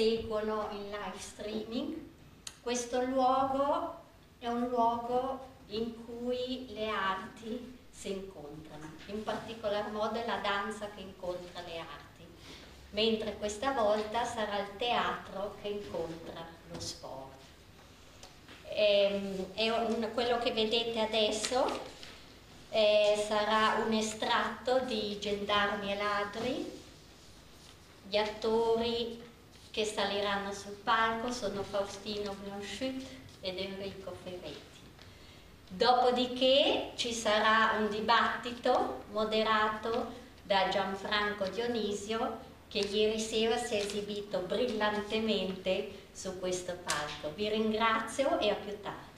seguono in live streaming. Questo luogo è un luogo in cui le arti si incontrano, in particolar modo è la danza che incontra le arti, mentre questa volta sarà il teatro che incontra lo sport. E, ehm, un, quello che vedete adesso eh, sarà un estratto di Gendarmi e Ladri, gli attori che saliranno sul palco sono Faustino Blanchut ed Enrico Ferretti. Dopodiché ci sarà un dibattito moderato da Gianfranco Dionisio che ieri sera si è esibito brillantemente su questo palco. Vi ringrazio e a più tardi.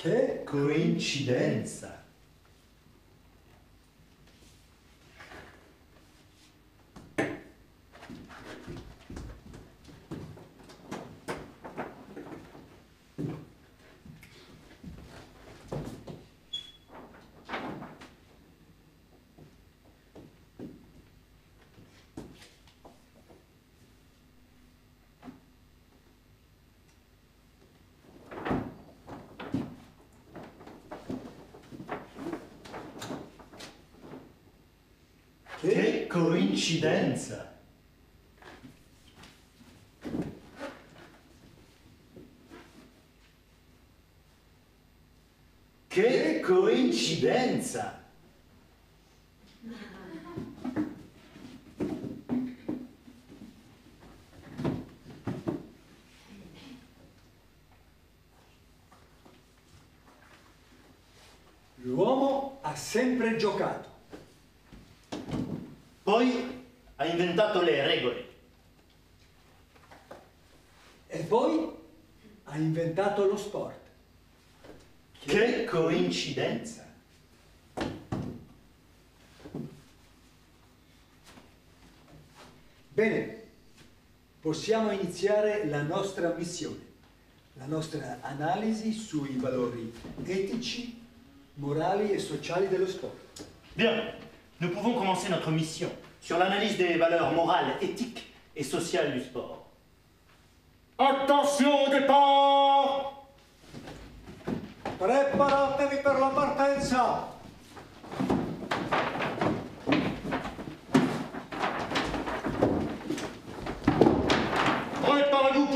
Che coincidenza! Che coincidenza! Che coincidenza! L'uomo ha sempre giocato. Poi ha inventato le regole. E poi ha inventato lo sport. Che coincidenza! Bene, possiamo iniziare la nostra missione, la nostra analisi sui valori etici, morali e sociali dello sport. Bien, nous pouvons commencer notre mission sur l'analyse des valeurs morales, éthiques et sociales du sport. Attention au départ Preparatevi per la partenza!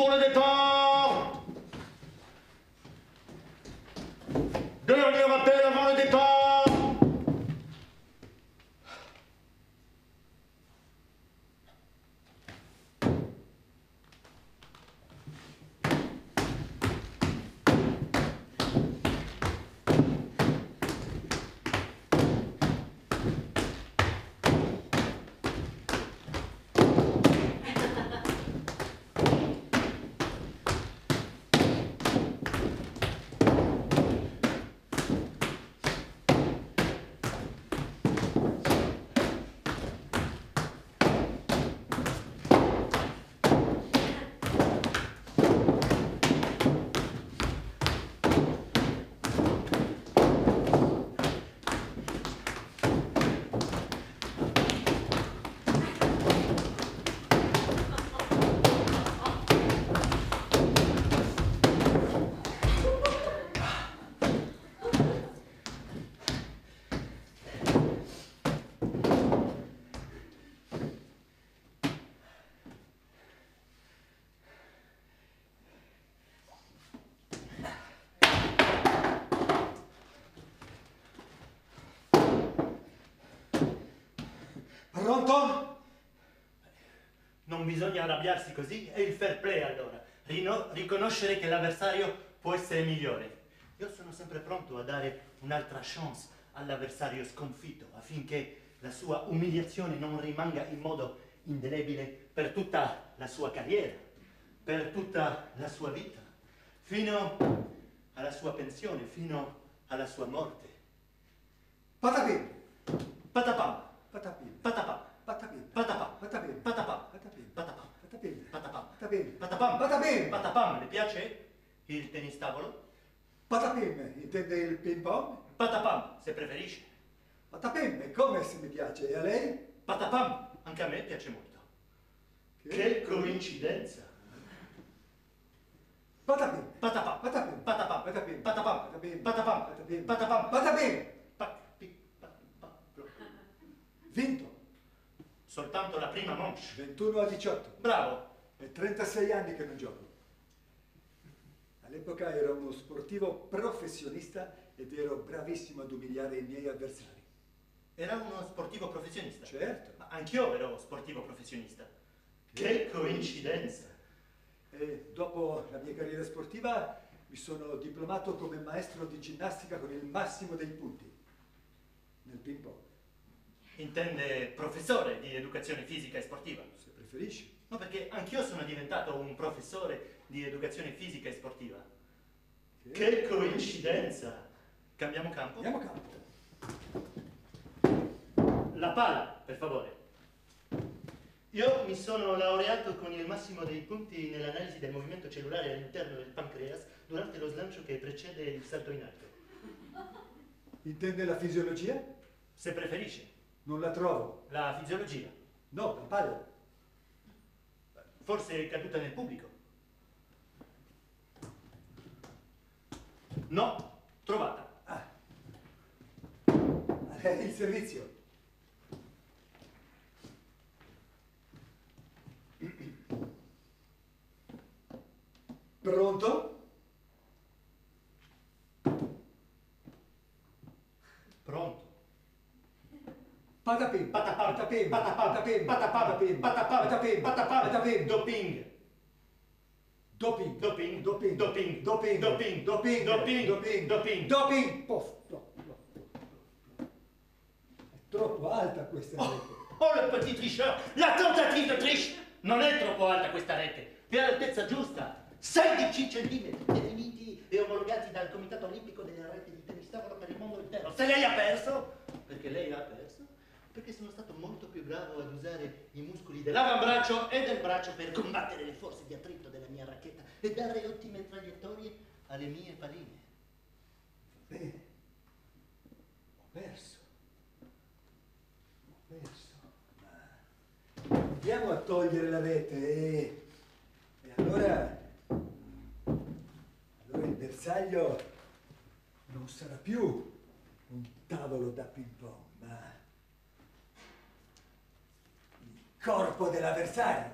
olha de Tom. Pronto? Non bisogna arrabbiarsi così, è il fair play allora. Rino- riconoscere che l'avversario può essere migliore. Io sono sempre pronto a dare un'altra chance all'avversario sconfitto affinché la sua umiliazione non rimanga in modo indelebile per tutta la sua carriera, per tutta la sua vita, fino alla sua pensione, fino alla sua morte. Patapim! Patapam, Patapim! patapam, Patapim! patapam, Patapim! patapam, Patapim! patapam, Patapim! patapam. Patapim! Patapam. Patapim! Patapam, le piace il tennis tavolo? Patapim! Intende il ping pong? Patapam, se preferisce. Patapim! Come se mi piace? E a lei? Patapam, anche a me piace molto. Che coincidenza. Patapim! Patapam, Patapim! patapam, Patapim! patapam, Patapim! patapam, Patapim! patapam, Patapim! Vinto! Soltanto la prima manche. 21 a 18. Bravo. È 36 anni che non gioco. All'epoca ero uno sportivo professionista ed ero bravissimo ad umiliare i miei avversari. Era uno sportivo professionista. Certo. Ma anch'io ero sportivo professionista. Che coincidenza. E dopo la mia carriera sportiva mi sono diplomato come maestro di ginnastica con il massimo dei punti nel ping pong, Intende professore di educazione fisica e sportiva. se preferisci. No, perché anch'io sono diventato un professore di educazione fisica e sportiva. Che coincidenza! Cambiamo campo? Andiamo a campo. La palla, per favore. Io mi sono laureato con il massimo dei punti nell'analisi del movimento cellulare all'interno del pancreas durante lo slancio che precede il salto in alto. Intende la fisiologia? Se preferisce. Non la trovo. La fisiologia. No, la palla. Forse è caduta nel pubblico. No, trovata. Ah. Il servizio. Pronto. Patapim, Patapam, patapim, patapam, patapim, patapam, patapam, patapim, patapam, patapim, doping. doping, Doping, doping, doping, doping, doping, doping, doping, doping, doping. doping, Pof, no, no, no. È troppo alta questa rete. Oh, le petit tricheur! La tentative de triche! Non è troppo alta questa rete, è all'altezza giusta. 16 centimetri definiti e omologati dal Comitato Olimpico delle reti di tennis tavolo per il mondo intero. Se lei ha perso, perché lei ha perso, perché sono stato molto più bravo ad usare i muscoli dell'avambraccio e del braccio per combattere le forze di attrito della mia racchetta e dare ottime traiettorie alle mie palline. Bene, ho perso. perso. Ma andiamo a togliere la rete e, e allora, allora il bersaglio non sarà più un tavolo da ping pong, ma il corpo dell'avversario.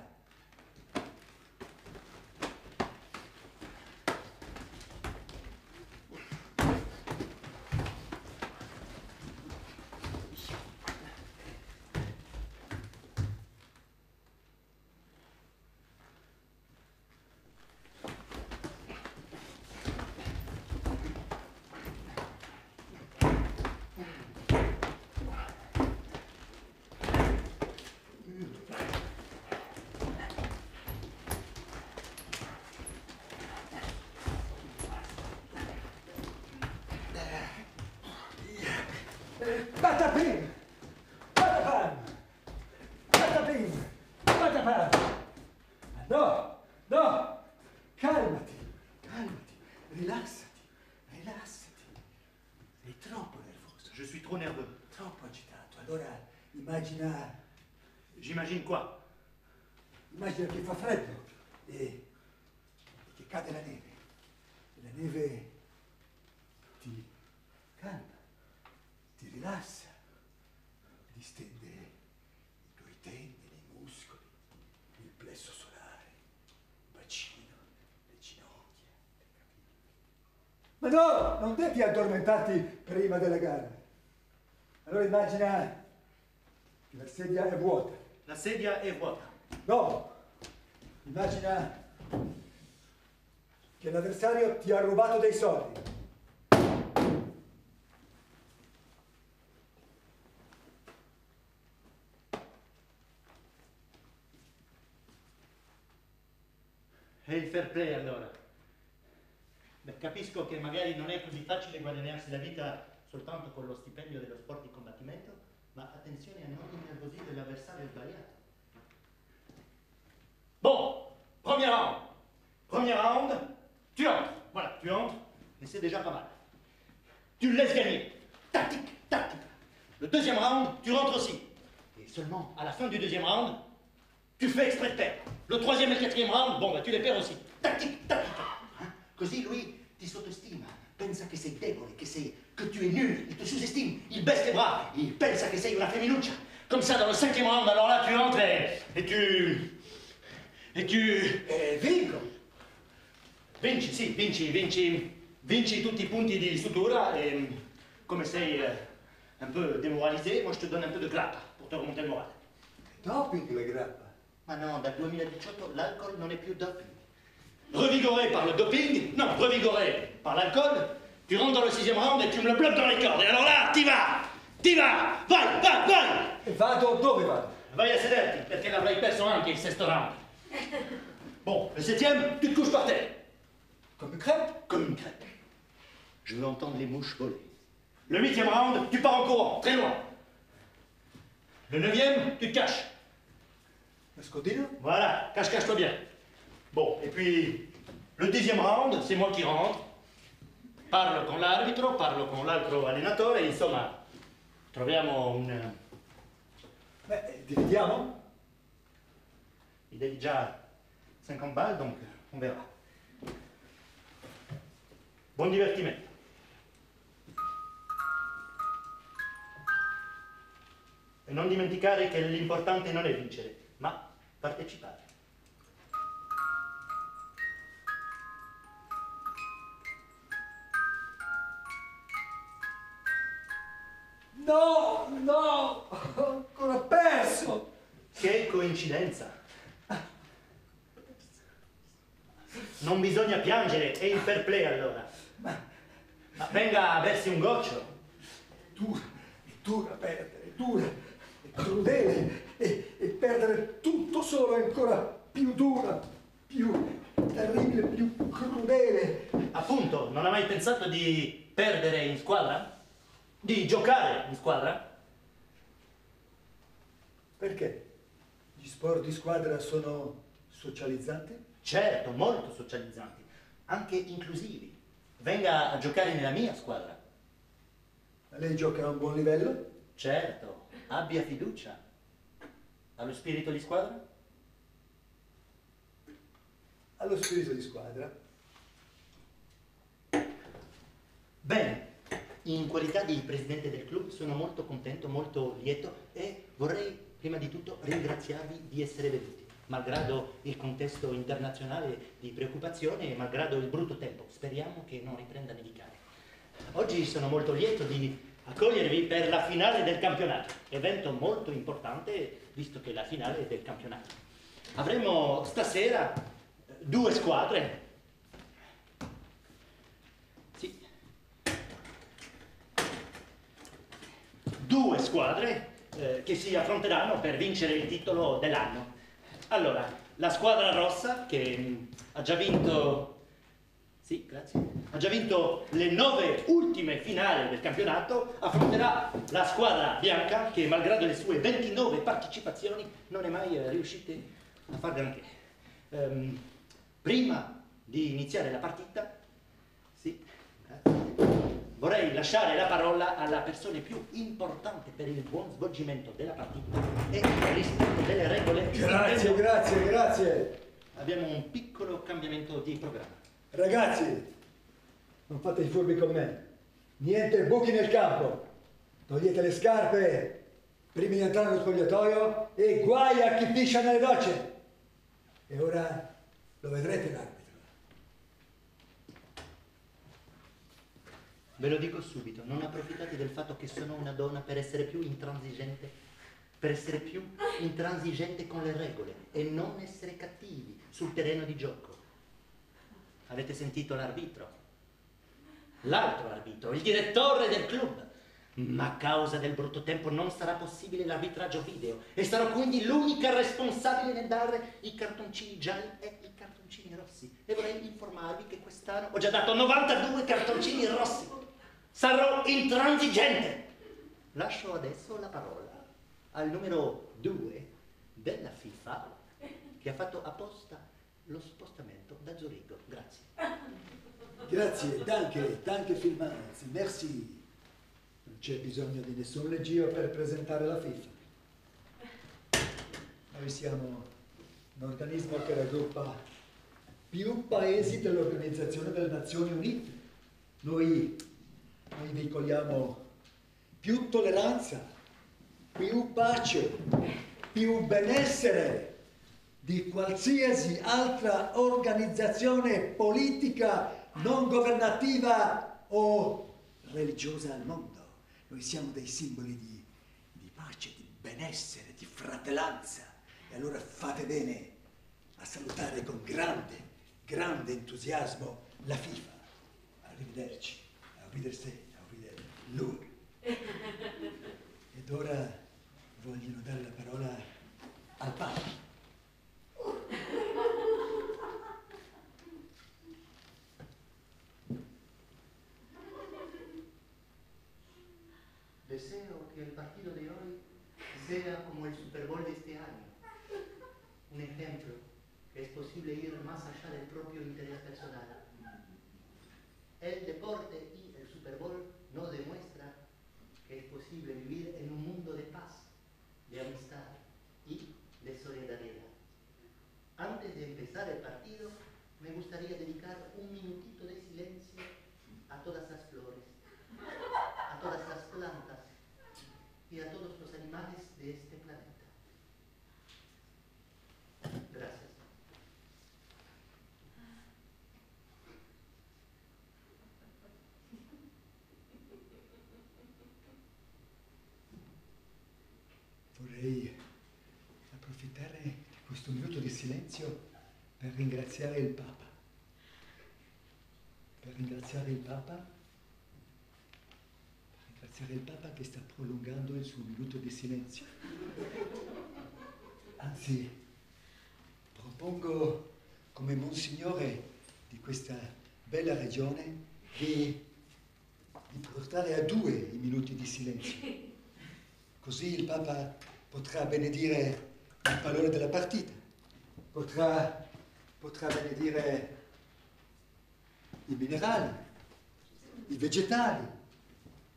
Patapim! Patapam! Patapim! Patapam! No, no! Calmati, calmati, rilassati, rilassati. Sei troppo nervoso, Je suis trop nerveux. troppo agitato. Allora immagina, J'imagine quoi immagina che fa freddo e, e che cade la neve. E la neve ti calma, ti rilassa, distende i tuoi tendini, i muscoli, il plesso solare, il bacino, le ginocchia, le. Ma no, non devi addormentarti prima della gara. Allora immagina che la sedia è vuota. La sedia è vuota. No, immagina che l'avversario ti ha rubato dei soldi. È il fair play allora. Beh, capisco che magari non è così facile guadagnarsi la vita soltanto con lo stipendio dello sport di combattimento, ma attenzione a non innervosire l'avversario sbagliato. Bon, premier round. Premier round, tu entres. Voilà, tu entres, et c'est déjà pas mal. Tu le laisses gagner. Tactique, tactique. Le deuxième round, tu rentres aussi. Et seulement à la fin du deuxième round, tu fais exprès de perdre. Le troisième et quatrième round, bon, bah, tu les perds aussi. Tactique, tactique. Hein? Così lui ti sottostima, pensa che sei debole, che, sei, que tu es nul, il te sous-estime, il baisse les bras, il pensa che sei una femminuccia. Comme ça, dans le cinquième round, alors là, tu entres et, et tu... Et tu... E vinco! Vinci, sì, vinci, vinci, vinci tutti i punti di sutura e come sei eh, un peu démoralisé, moi je te donne un peu de clap pour te remonter le morale. Doping la grappa. Ma no, dal 2018 l'alcol non è più doping. Revigoré par le doping, non, revigoré par l'alcool, tu rentres dans le sixième round et tu me le bloques dans les cordes. Et alors là, t'y vas T'y vas Vai, vai, vai E vado dove vado? Vai a sederti, perché l'avrai perso anche il sesto round. Bon, le septième, tu te couches par terre. Come crêpe? Comme une crêpe. Je veux entendre les mouches voler. Le huitième round, tu pars en courant, très loin. Le neuvième, tu te caches. Nascondino? Voilà, cache-cache-toi bien. Bon, et puis, le dixième round, c'est moi qui rentre. Parlo con l'arbitro, parlo con l'altro allenatore, insomma, troviamo un... Beh, dividiamo? Il est déjà 50 balles, donc on verra. Buon divertimento. E non dimenticare che l'importante non è vincere, ma partecipare. No, no, ho ancora perso. Che coincidenza! Non bisogna piangere, è il fair play allora. Ma Ma venga a bersi un goccio. dura, è dura perdere, è dura, è crudele e, e perdere tutto solo è ancora più dura, più terribile, più crudele. Appunto, non ha mai pensato di perdere in squadra? Di giocare in squadra? Perché? Gli sport di squadra sono socializzanti? Certo, molto socializzanti, anche inclusivi. Venga a giocare nella mia squadra. Ma lei gioca a un buon livello? Certo, Abbia fiducia. Allo spirito di squadra? Allo spirito di squadra. Bene, in qualità di presidente del club sono molto contento, molto lieto e vorrei prima di tutto ringraziarvi di essere venuti, malgrado il contesto internazionale di preoccupazione e malgrado il brutto tempo. Speriamo che non riprenda a nevicare. Oggi sono molto lieto di accogliervi per la finale del campionato, evento molto importante visto che è la finale del campionato. Avremo stasera due squadre. Sì. Due squadre eh, che si affronteranno per vincere il titolo dell'anno. Allora, la squadra rossa che mh, ha già vinto sì. Ha già vinto le nove ultime finali del campionato, affronterà la squadra bianca che malgrado le sue 29 partecipazioni non è mai eh, riuscita a far granché. Ehm, prima di iniziare la partita, vorrei lasciare la parola alla persona più importante per il buon svolgimento della partita e il rispetto delle regole. Grazie, grazie, grazie. Abbiamo un piccolo cambiamento di programma. Ragazzi, non fate i furbi con me. Niente buchi nel campo. Togliete le scarpe prima di entrare nello spogliatoio e guai a chi piscia nelle docce. E ora lo vedrete l'arbitro. Ve lo dico subito, non approfittate del fatto che sono una donna per essere più intransigente, per essere più intransigente con le regole e non essere cattivi sul terreno di gioco. Avete sentito l'arbitro? L'altro arbitro, il direttore del club. Ma a causa del brutto tempo non sarà possibile l'arbitraggio video e sarò quindi l'unica responsabile nel dare i cartoncini gialli e i cartoncini rossi. E vorrei informarvi che quest'anno ho già dato 92 cartoncini rossi. Sarò intransigente. Lascio adesso la parola al numero 2 della FIFA che ha fatto apposta lo spostamento da Zurigo. Grazie. Grazie, danke, danke vielmals, merci. Non c'è bisogno di nessun leggio per presentare la FIFA. Noi siamo un organismo che raggruppa più paesi dell'Organizzazione delle Nazioni Unite. Noi, noi veicoliamo più tolleranza, più pace, più benessere di qualsiasi altra organizzazione politica non governativa o religiosa al mondo. Noi siamo dei simboli di, di pace, di benessere, di fratellanza. E allora fate bene a salutare con grande, grande entusiasmo la FIFA. Arrivederci, Wiedersehen, a Wiederlur. Ed ora vogliono dare la parola al Papa. Deseo que el partido de hoy sea como el Super Bowl de este año. Un ejemplo que es posible ir más allá del propio interés personal. El deporte Super Bowl nos demuestra que es posible vivir en un mundo de paz, de amistad y de solidaridad. Antes de empezar el partido, me gustaría dedicar un minutito de silencio a todas las flores, a todas las plantas y a todos per ringraziare il Papa. Per ringraziare il Papa, per ringraziare il Papa che sta prolungando il suo minuto di silenzio. Anzi, propongo come Monsignore di questa bella regione di, di portare a due i minuti di silenzio. Così il Papa potrà benedire il valore della partita, potrà, potrà benedire i minerali, i vegetali,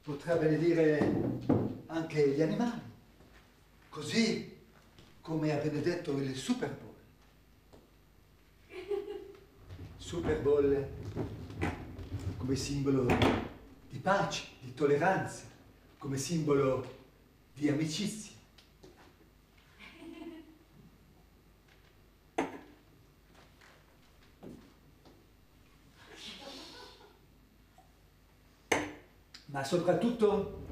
potrà benedire anche gli animali così come ha benedetto il Super Bowl. Super Bowl come simbolo di pace, di tolleranza, come simbolo di amicizia. Ma soprattutto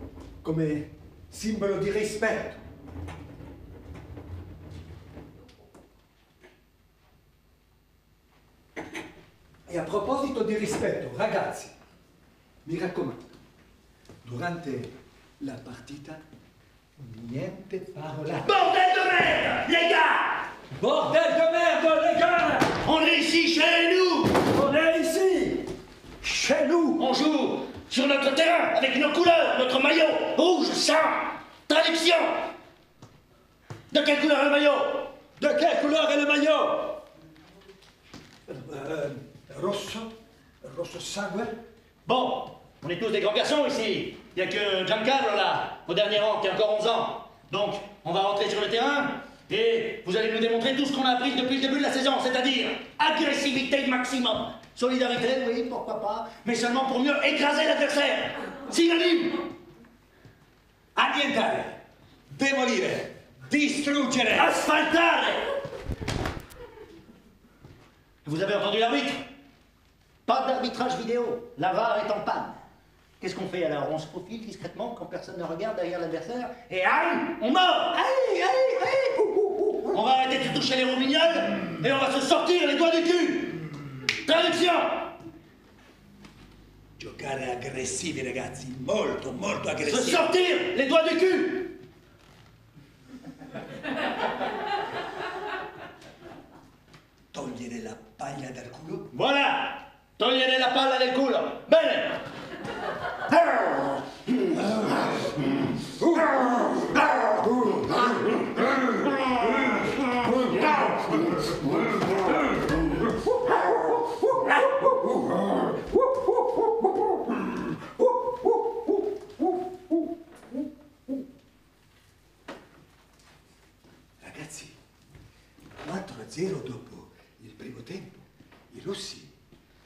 come simbolo di rispetto. E a proposito di rispetto, ragazzi, mi raccomando, durante la partita niente parolate. Bordel de merde, les gars! Bordel de merde, les gars! On est ici chez nous! On est ici, chez nous! On joue sur notre terrain avec nos couleurs, notre maillot, rouge, sang, traduction De quelle couleur est le maillot? De quelle couleur est le maillot? Euh, Rosso, rosso sangue. Bon, on est tous des grands garçons ici. Il n'y a que Giancarlo là, au dernier rang, qui a encore 11 ans. Donc, on va rentrer sur le terrain et vous allez nous démontrer tout ce qu'on a appris depuis le début de la saison, c'est-à-dire agressivité maximum. Solidarité, oui, pourquoi pas, mais seulement pour mieux écraser l'adversaire. Synonyme Annientare, demolire, distruggere. Asphaltare Vous avez entendu l'arbitre? Pas d'arbitrage vidéo. La VAR est en panne. Qu'est-ce qu'on fait alors? On se profile discrètement quand personne ne regarde derrière l'adversaire et aïe On aïe ouh, ouh, ouh. On va arrêter de toucher les roubignoles et on va se sortir les doigts du cul Traduction Giocare aggressivi ragazzi, molto molto aggressivi. sortir les doigts du cul Togliere la paglia dal culo. Voilà Togliere la palla del culo Bene 4-0 dopo il primo tempo, i rossi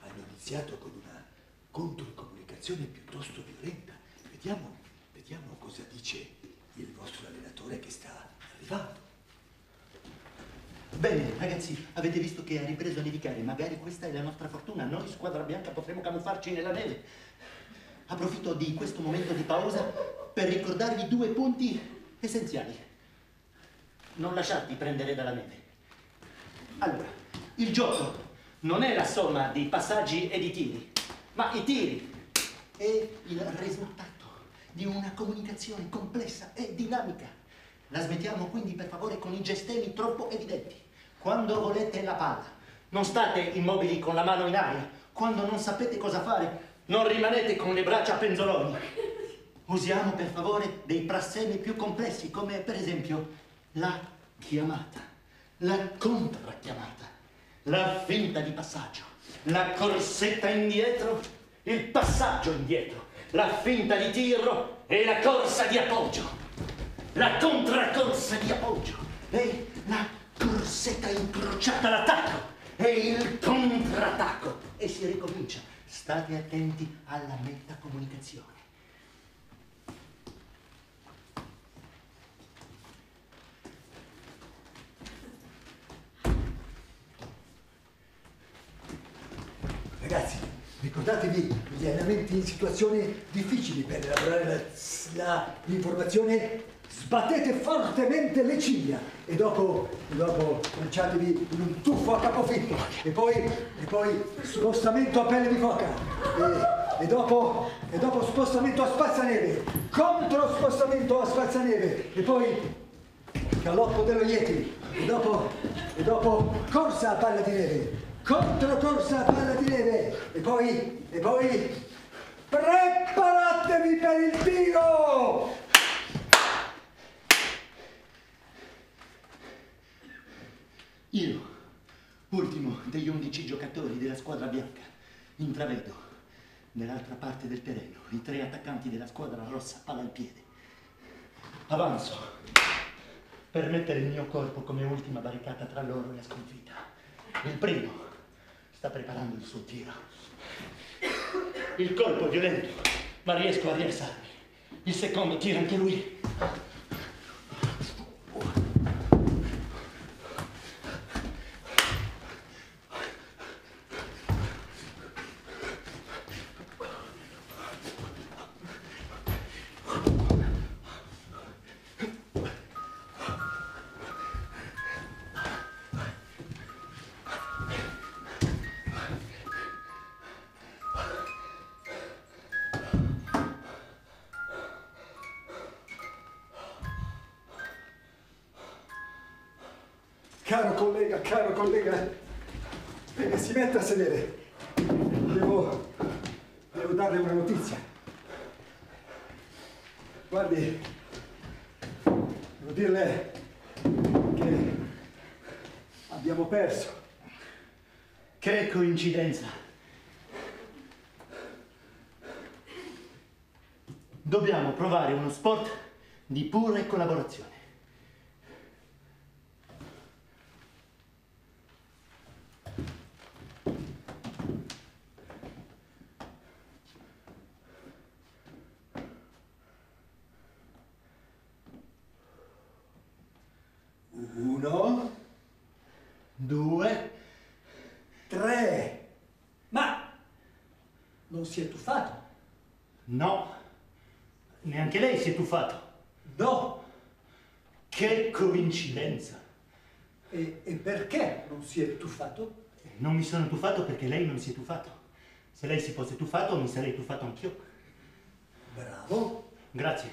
hanno iniziato con una controcomunicazione piuttosto violenta. Vediamo, vediamo cosa dice il vostro allenatore che sta arrivando. Bene, ragazzi, avete visto che ha ripreso a nevicare. Magari questa è la nostra fortuna. Noi, squadra bianca, potremo camuffarci nella neve. Approfitto di questo momento di pausa per ricordarvi due punti essenziali. Non lasciarti prendere dalla neve. Allora, il gioco non è la somma di passaggi e di tiri, ma i tiri è il risultato di una comunicazione complessa e dinamica. La smettiamo quindi per favore con i gestemi troppo evidenti. Quando volete la palla, non state immobili con la mano in aria. Quando non sapete cosa fare, non rimanete con le braccia penzoloni. Usiamo per favore dei prassemi più complessi, come per esempio la chiamata, la contrachiamata, la finta di passaggio, la corsetta indietro, il passaggio indietro, la finta di tiro e la corsa di appoggio. La contraccorsa di appoggio. E la corsetta incrociata all'attacco. E il contrattacco. E si ricomincia. State attenti alla metacomunicazione. Ragazzi, ricordatevi gli allenamenti in situazioni difficili per elaborare la- la- l'informazione. Sbattete fortemente le ciglia e dopo, dopo lanciatevi in un tuffo a capofitto e poi, e poi spostamento a pelle di foca e, e dopo, e dopo spostamento a spazzaneve, contro spostamento a spazzaneve e poi galoppo dello Yeti e dopo, e dopo corsa a palla di neve, contro corsa a palla di neve e poi, e poi preparatevi per il tiro! Io, ultimo degli undici giocatori della squadra bianca, intravedo nell'altra parte del terreno i tre attaccanti della squadra rossa palla al piede. Avanzo, per mettere il mio corpo come ultima barricata tra loro e la sconfitta. Il primo sta preparando il suo tiro. Il colpo è violento, ma riesco a rialzarmi. Il secondo tira anche lui. Collega, eh, si metta a sedere. Devo, devo darle una notizia. Guardi, devo dirle che abbiamo perso. Che coincidenza. Dobbiamo provare uno sport di pura collaborazione. Uno, Due. tre. Ma non si è tuffato? No. Tuffato. No. Che coincidenza. E, e perché non si è tuffato? Non mi sono tuffato perché lei non si è tuffato. Se lei si fosse tuffato, mi sarei tuffato anch'io. Bravo. Grazie.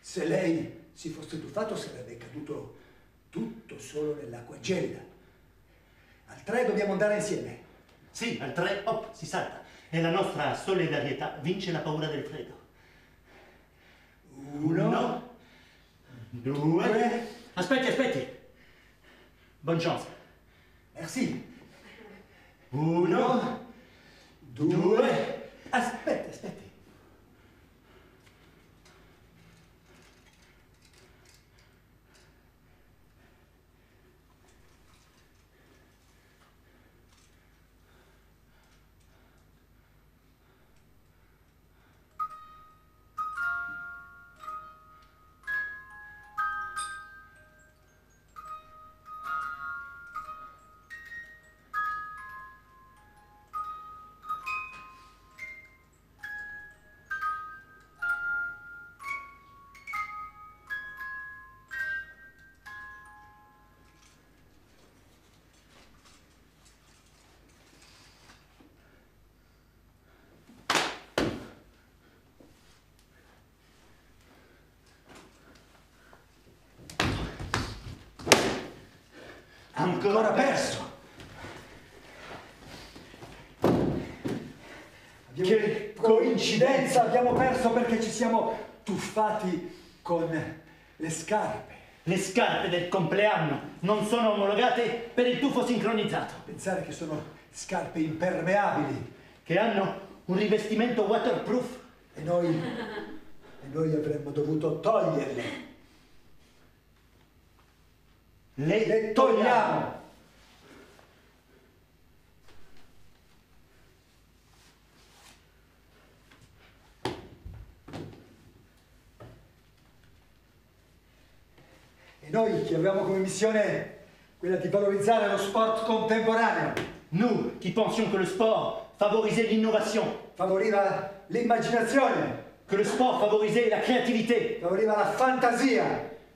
Se lei si fosse tuffato sarebbe caduto tutto solo nell'acqua gelida. Al tre dobbiamo andare insieme. Sì, al tre, hop, si salta. E la nostra solidarietà vince la paura del freddo. Uno, due. Aspetti, aspetti. Buon chance. Ancora perso. Abbiamo- Che coincidenza abbiamo perso perché ci siamo tuffati con le scarpe. Le scarpe del compleanno non sono omologate per il tuffo sincronizzato, Pensare che sono scarpe impermeabili che hanno un rivestimento waterproof. e noi, e noi avremmo dovuto toglierle. Le, Le togliamo. E noi che avevamo come missione quella di valorizzare lo sport contemporaneo, Nous qui pensions que le sport favorisait l'innovation, favoriva l'immaginazione, que le sport favorisait la créativité, favoriva la fantasia,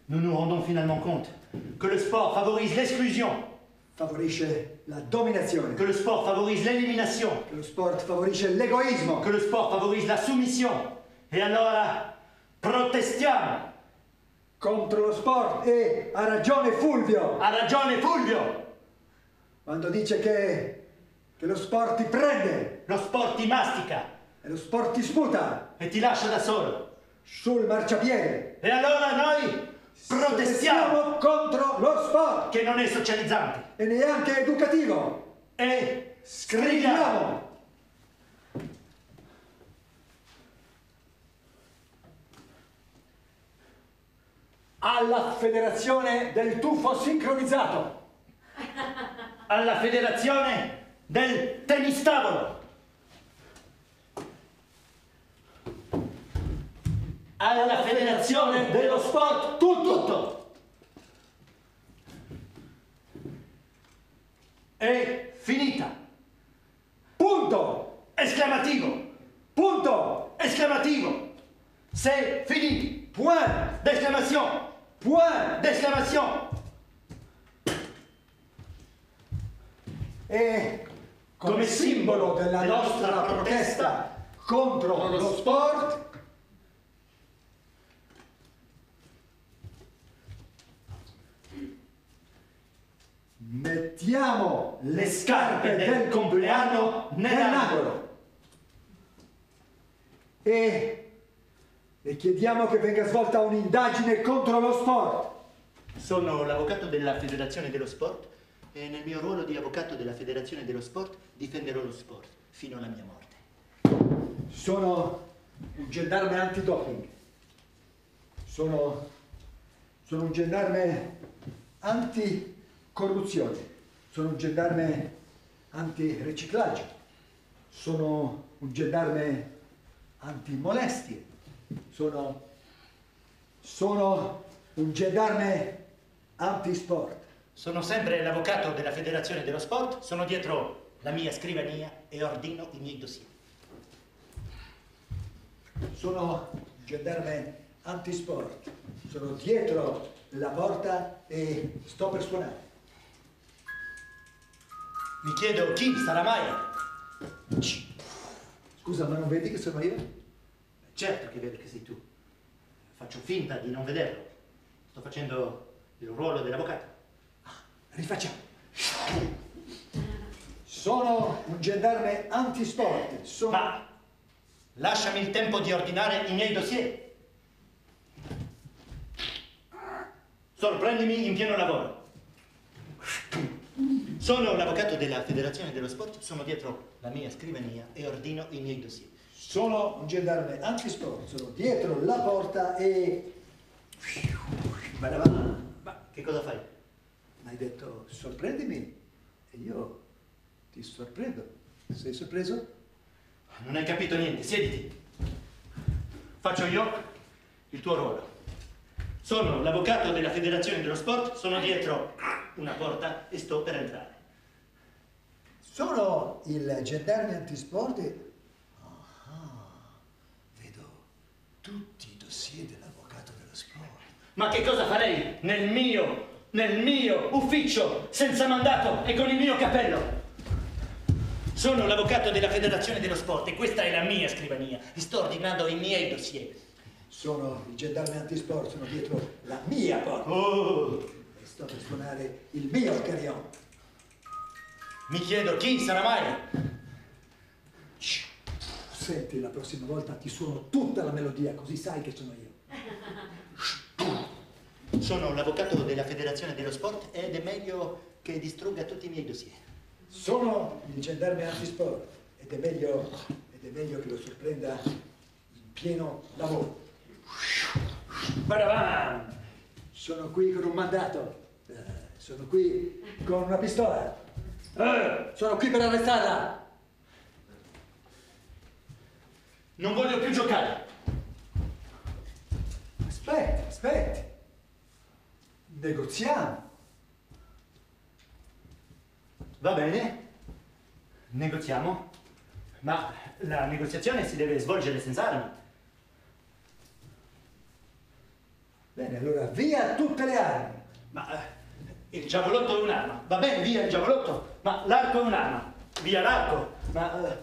nous nous rendons finalement compte que le sport favorise l'exclusion, favorisce la dominazione, que le sport favorise l'élimination, che lo sport favorisce l'egoismo, que le sport favorise la soumission. Et allora protestiamo. contro lo sport e ha ragione Fulvio Ha ragione Fulvio. quando dice che, che lo sport ti prende Lo sport ti mastica e lo sport ti sputa e ti lascia da solo. sul marciapiede. E allora noi protestiamo contro lo sport che non è socializzante. e neanche educativo. E scriviamo. Alla federazione del tuffo sincronizzato, alla federazione del tennis tavolo, alla federazione dello sport tutto. tutto. È finita. punto, Esclamativo. punto, Esclamativo. C'est fini. point, D'exclamation. point. D'exclamation. E come simbolo della nostra protesta contro lo sport, mettiamo le scarpe del compleanno nell'angolo e, e chiediamo che venga svolta un'indagine contro lo sport. Sono l'avvocato della Federazione dello Sport e nel mio ruolo di avvocato della Federazione dello Sport difenderò lo sport fino alla mia morte. Sono un gendarme antidoping. Sono, sono un gendarme anticorruzione. Sono un gendarme antiriciclaggio. Sono un gendarme antimolestie. Sono, sono un gendarme antisport. Sono sempre l'avvocato della Federazione dello Sport, sono dietro la mia scrivania e ordino i miei dossier. Sono un gendarme antisport. Sono dietro la porta e sto per suonare. Mi chiedo chi sarà mai? Scusa, ma non vedi che sono io? Certo che vedo che sei tu. Faccio finta di non vederlo. Sto facendo il ruolo dell'avvocato. Rifacciamo. Sono un gendarme antisport. Sono... Ma lasciami il tempo di ordinare i miei dossier. Sorprendimi in pieno lavoro. Sono l'avvocato della Federazione dello Sport, sono dietro la mia scrivania e ordino i miei dossier. Sono un gendarme antisport. Sono dietro la porta e... Ma, ma, ma che cosa fai? Mi hai detto sorprendimi e io ti sorprendo. Sei sorpreso? Non hai capito niente, siediti. Faccio io il tuo ruolo. Sono l'avvocato della Federazione dello Sport, sono dietro una porta e sto per entrare. Sono il gendarme antisport e... Ah, vedo tutti i dossier dell'avvocato dello sport. Ma che cosa farei nel mio, nel mio ufficio, senza mandato e con il mio cappello? Sono l'avvocato della Federazione dello Sport e questa è la mia scrivania. Vi sto ordinando i miei dossier. Sono il gendarme antisport, sono dietro la mia porta. Oh, E sto per suonare il mio carillon. Mi chiedo chi sarà mai? Senti, la prossima volta ti suono tutta la melodia, così sai che sono io. Sono l'avvocato della Federazione dello Sport ed è meglio che distrugga tutti i miei dossier. Sono il gendarme antisport ed è meglio, ed è meglio che lo sorprenda in pieno lavoro. Baravam! Sono qui con un mandato. Eh, sono qui con una pistola. Eh, Sono qui per arrestarla. non voglio più giocare. Aspetti, aspetti. Negoziamo. Va bene, negoziamo, ma la negoziazione si deve svolgere senza armi. Bene, allora via tutte le armi. Ma eh, il giavolotto è un'arma, va bene, via il giavolotto, ma l'arco è un'arma, via l'arco, ma eh,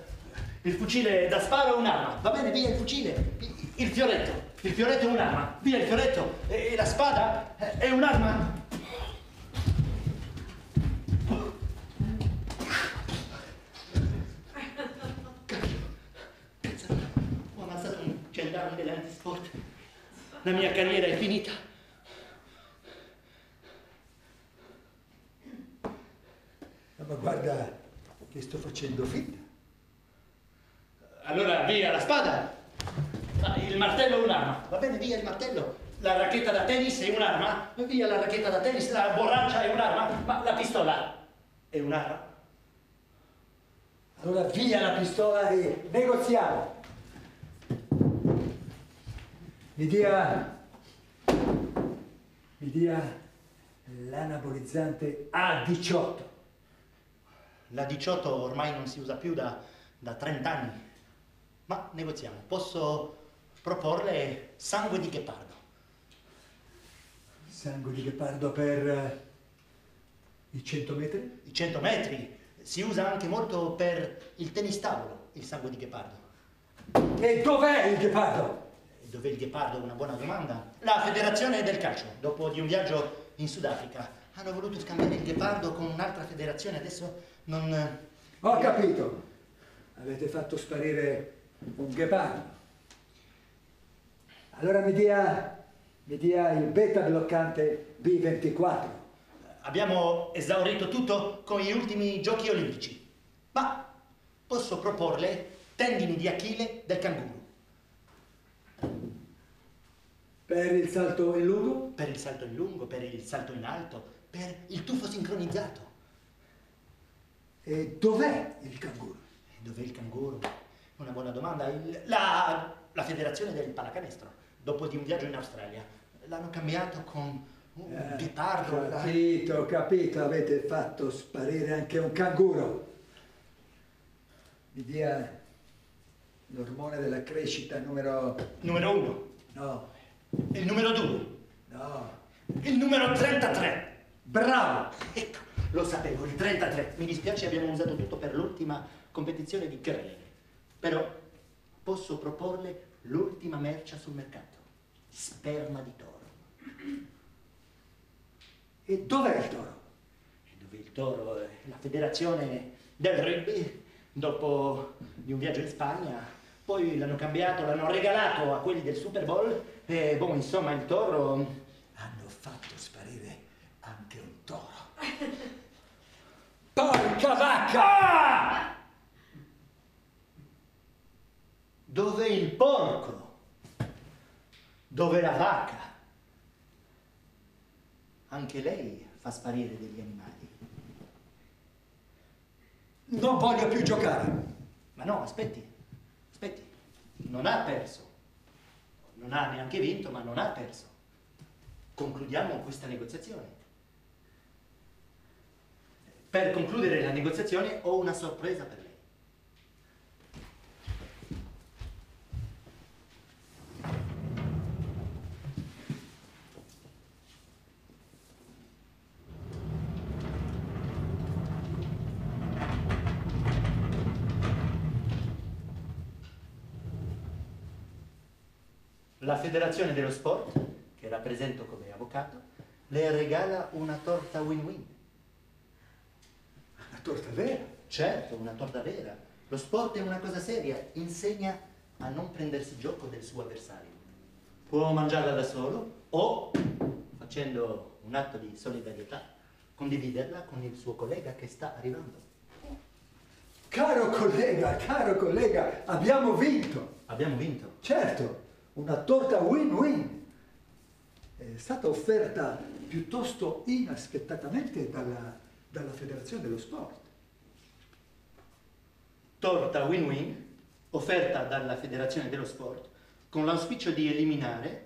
il fucile da sparo è un'arma, va bene, via il fucile, il, fioretto, il fioretto è un'arma, via il fioretto, e, e la spada eh, è un'arma. Ho ammazzato un gendarme dell'antisport, la mia carriera è finita. Ma guarda che sto facendo finta. Allora via la spada. Ah, il martello è un'arma. Va bene, via il martello. La racchetta da tennis è un'arma? Via la racchetta da tennis, la borraccia è un'arma, ma la pistola è un'arma? Allora via la pistola e negoziamo. Mi dia... Mi dia l'anabolizzante A18. La 18 ormai non si usa più da, da 30 anni. Ma negoziamo. Posso proporle sangue di ghepardo. Sangue di ghepardo per eh, i 100 metri? I 100 metri. Si usa anche molto per il tennis tavolo, il sangue di ghepardo. E dov'è il ghepardo? Dov'è il ghepardo? Una buona domanda. La federazione del calcio, dopo di un viaggio in Sudafrica, hanno voluto scambiare il ghepardo con un'altra federazione. Adesso non... Ho capito. Avete fatto sparire un ghepardo. Allora mi dia, mi dia il beta bloccante B24. Abbiamo esaurito tutto con gli ultimi giochi olimpici. Ma posso proporle tendini di Achille del canguro Per il salto in lungo? per il salto in lungo, per il salto in alto, per il tuffo sincronizzato. E dov'è il canguro? E Dov'è il canguro? Una buona domanda. Il- la, la federazione del pallacanestro, dopo di un viaggio in Australia, l'hanno cambiato con un Eh, la- Capito, ho capito, avete fatto sparire anche un canguro. Mi dia l'ormone della crescita numero... Numero uno. No, Il numero due. no, Il numero 33. bravo! Ecco, lo sapevo, il 33. Mi dispiace, abbiamo usato tutto per l'ultima competizione di curling. Però posso proporle l'ultima mercia sul mercato. Sperma di toro. E dov'è il toro? E dove il toro, la federazione del rugby, dopo di un viaggio in Spagna, poi l'hanno cambiato, l'hanno regalato a quelli del Super Bowl e, boh, insomma, il toro... Hanno fatto sparire anche un toro. Porca vacca! Ah! Dov'è il porco? Dov'è la vacca? Anche lei fa sparire degli animali. Non voglio più giocare. Ma no, aspetti, aspetti. Non ha perso. Non ha neanche vinto, ma non ha perso. Concludiamo questa negoziazione. Per concludere la negoziazione ho una sorpresa per lei. La Federazione dello Sport, che rappresento come avvocato, le regala una torta win-win. Torta vera? Certo, una torta vera. Lo sport è una cosa seria, insegna a non prendersi gioco del suo avversario. Può mangiarla da solo o, facendo un atto di solidarietà, condividerla con il suo collega che sta arrivando. Caro collega, caro collega, abbiamo vinto. Abbiamo vinto. Certo, una torta win-win. È stata offerta piuttosto inaspettatamente dalla, dalla Federazione dello Sport. Torta win-win offerta dalla Federazione dello Sport con l'auspicio di eliminare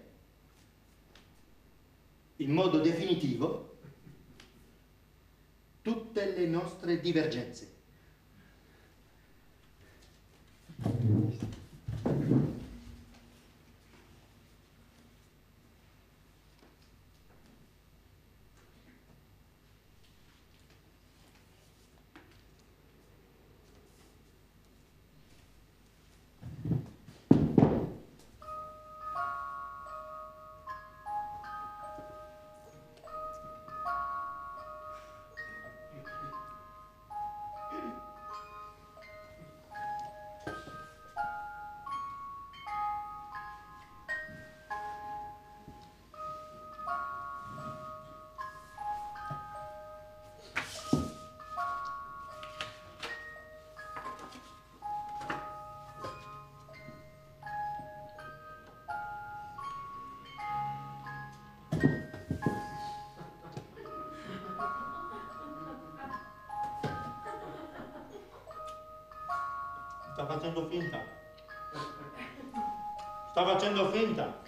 in modo definitivo tutte le nostre divergenze. Facendo finta. Sta facendo finta.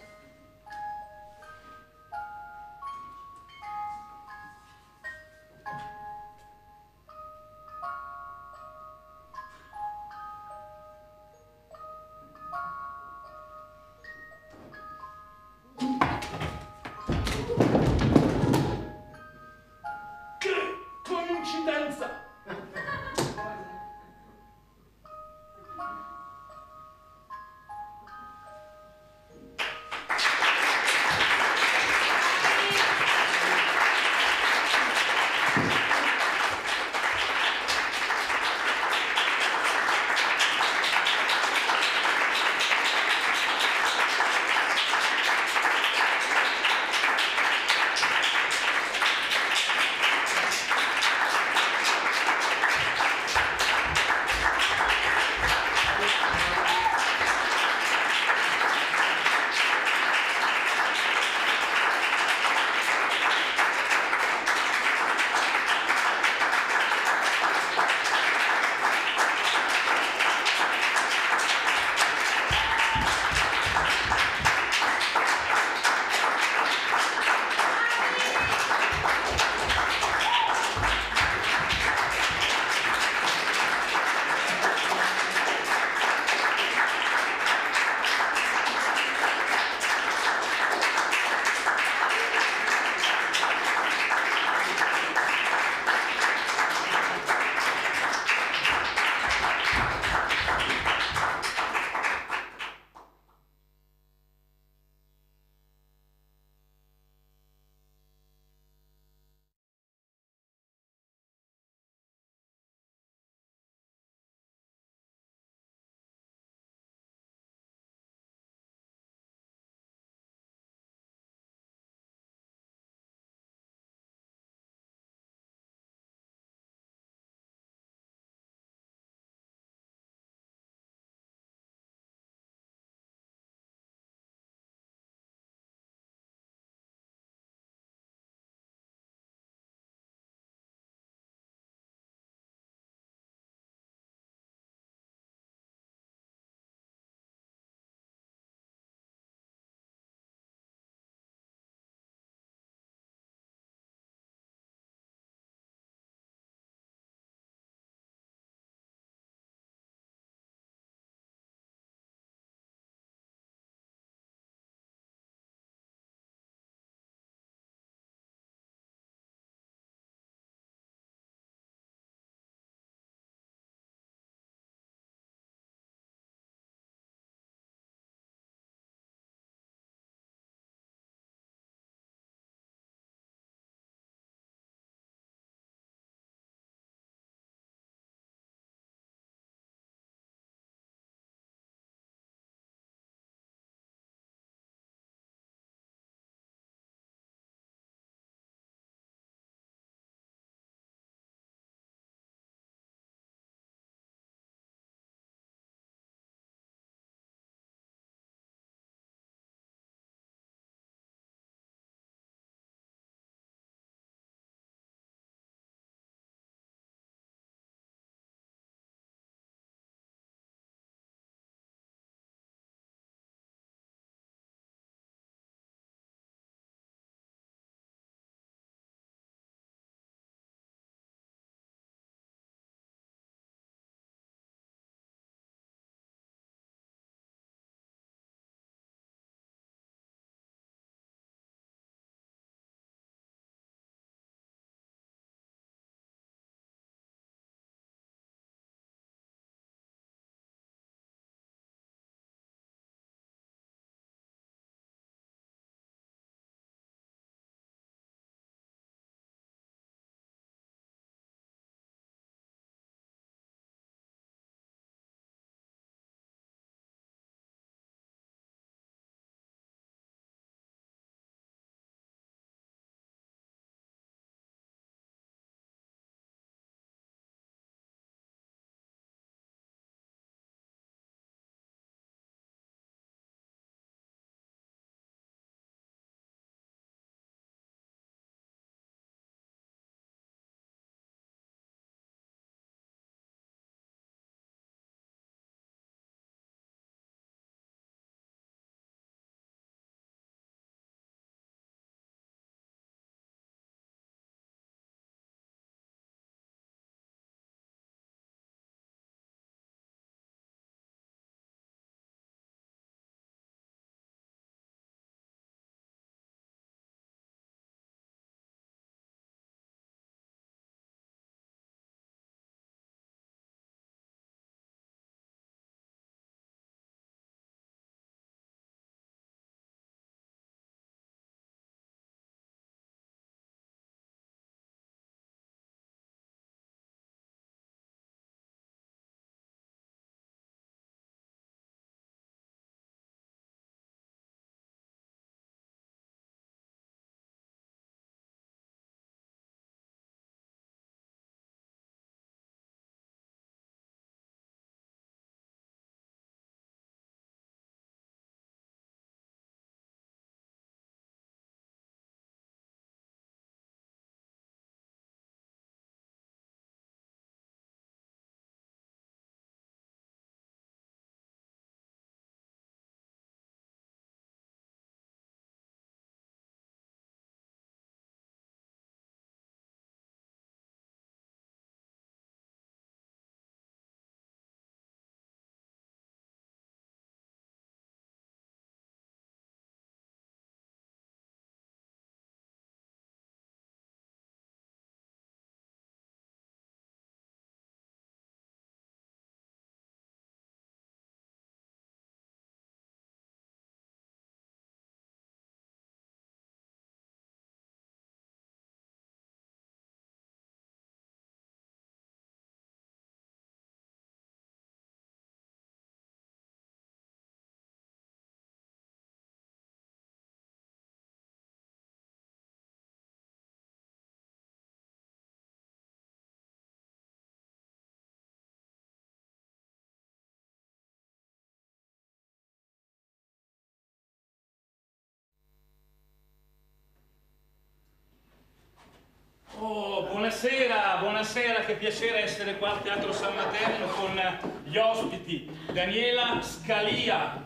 Buonasera, buonasera, che piacere essere qua al Teatro San Materno con gli ospiti. Daniela Scalia,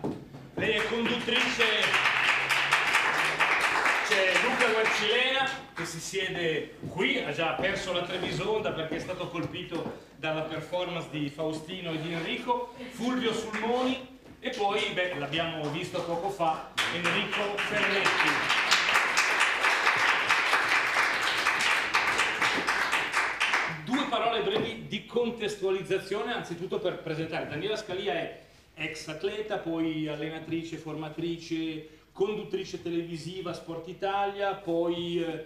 lei è conduttrice, c'è Luca Guercilena che si siede qui, ha già perso la Trebisonda perché è stato colpito dalla performance di Faustino e di Enrico, Fulvio Sulmoni e poi, l'abbiamo visto poco fa, Enrico Ferretti. Di contestualizzazione, anzitutto per presentare. Daniela Scalia è ex atleta, poi allenatrice, formatrice, conduttrice televisiva Sport Italia, poi eh,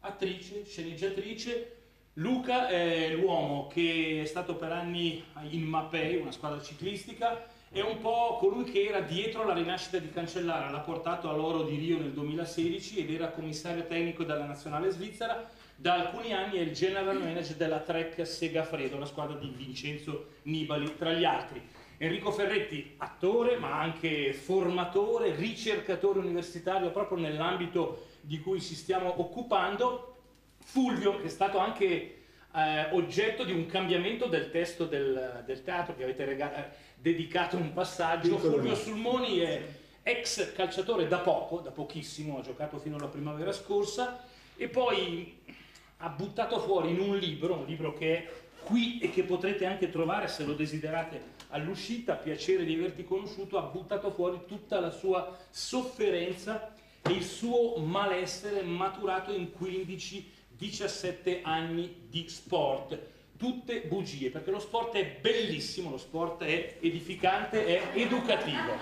attrice, sceneggiatrice. Luca è l'uomo che è stato per anni in Mapei, una squadra ciclistica, è un po' colui che era dietro la rinascita di Cancellara, l'ha portato all'oro di Rio nel 2016 ed era commissario tecnico della nazionale svizzera da alcuni anni è il general manager della Trek Segafredo, la squadra di Vincenzo Nibali tra gli altri. Enrico Ferretti, attore ma anche formatore, ricercatore universitario proprio nell'ambito di cui ci stiamo occupando. Fulvio, che è stato anche eh, oggetto di un cambiamento del testo del, del teatro che avete regala, dedicato un passaggio. Fulvio. Sulmoni è ex calciatore da poco, da pochissimo, ha giocato fino alla primavera scorsa e poi ha buttato fuori in un libro, un libro che è qui e che potrete anche trovare se lo desiderate all'uscita, piacere di averti conosciuto, ha buttato fuori tutta la sua sofferenza e il suo malessere maturato in 15-17 anni di sport. Tutte bugie, perché lo sport è bellissimo, lo sport è edificante, è educativo.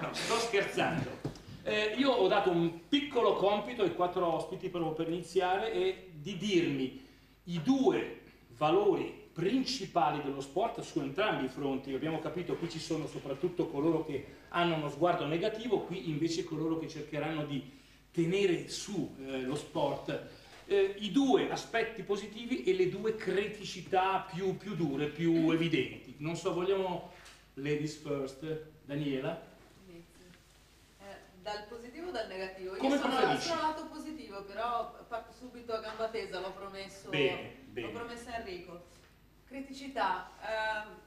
No, sto scherzando. Eh, io ho dato un piccolo compito ai quattro ospiti proprio per iniziare e di dirmi i due valori principali dello sport su entrambi i fronti. Abbiamo capito qui ci sono soprattutto coloro che hanno uno sguardo negativo, qui invece coloro che cercheranno di tenere su eh, lo sport. Eh, I due aspetti positivi e le due criticità più, più dure, più evidenti. Non so, vogliamo ladies first, Daniela? Eh, Dal positivo o dal negativo? Come Io sono, sono lato positivo, però parto subito a gamba tesa, l'ho promesso, Bene, bene. l'ho promesso a Enrico. Criticità, ehm,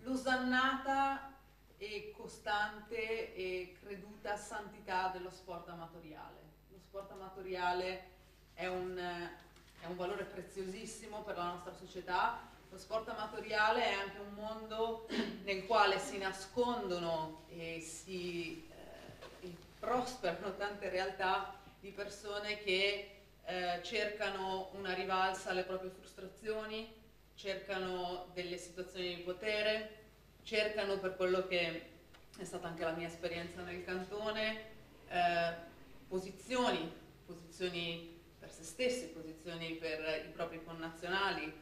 l'osannata e costante e creduta santità dello sport amatoriale. Lo sport amatoriale è un, eh, è un valore preziosissimo per la nostra società. Lo sport amatoriale è anche un mondo nel quale si nascondono e si eh, prosperano tante realtà di persone che eh, cercano una rivalsa alle proprie frustrazioni, cercano delle situazioni di potere, cercano per quello che è stata anche la mia esperienza nel cantone, eh, posizioni, posizioni per se stessi, posizioni per i propri connazionali,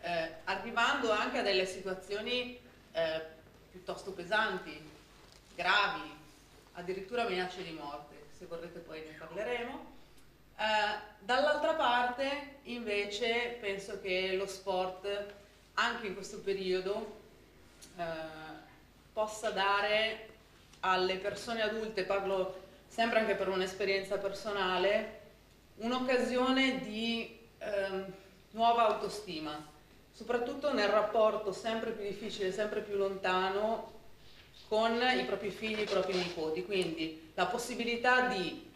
eh, arrivando anche a delle situazioni eh, piuttosto pesanti, gravi, addirittura minacce di morte, se vorrete poi ne parleremo. Eh, dall'altra parte invece penso che lo sport anche in questo periodo eh, possa dare alle persone adulte, parlo sempre anche per un'esperienza personale, un'occasione di ehm, nuova autostima, soprattutto nel rapporto sempre più difficile, sempre più lontano con i propri figli, i propri nipoti. Quindi la possibilità di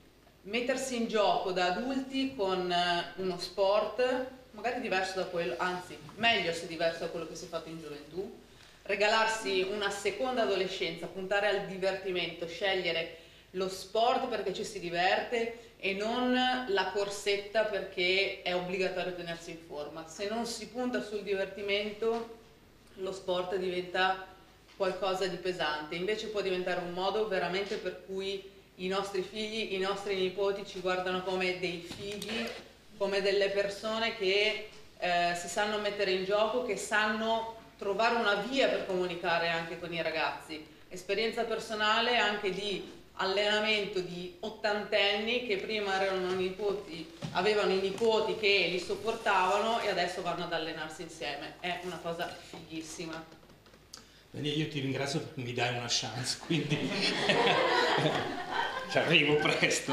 mettersi in gioco da adulti con eh, uno sport magari diverso da quello, anzi meglio se diverso da quello che si è fatto in gioventù, regalarsi una seconda adolescenza, puntare al divertimento, scegliere lo sport perché ci si diverte e non la corsetta perché è obbligatorio tenersi in forma. Se non si punta sul divertimento, lo sport diventa qualcosa di pesante, invece può diventare un modo veramente per cui i nostri figli, i nostri nipoti ci guardano come dei figli, come delle persone che eh, si sanno mettere in gioco, che sanno trovare una via per comunicare anche con i ragazzi. Esperienza personale anche di allenamento di ottantenni che prima erano nipoti, avevano i nipoti che li sopportavano e adesso vanno ad allenarsi insieme. È una cosa fighissima. Daniele, io ti ringrazio perché mi dai una chance, quindi ci arrivo presto.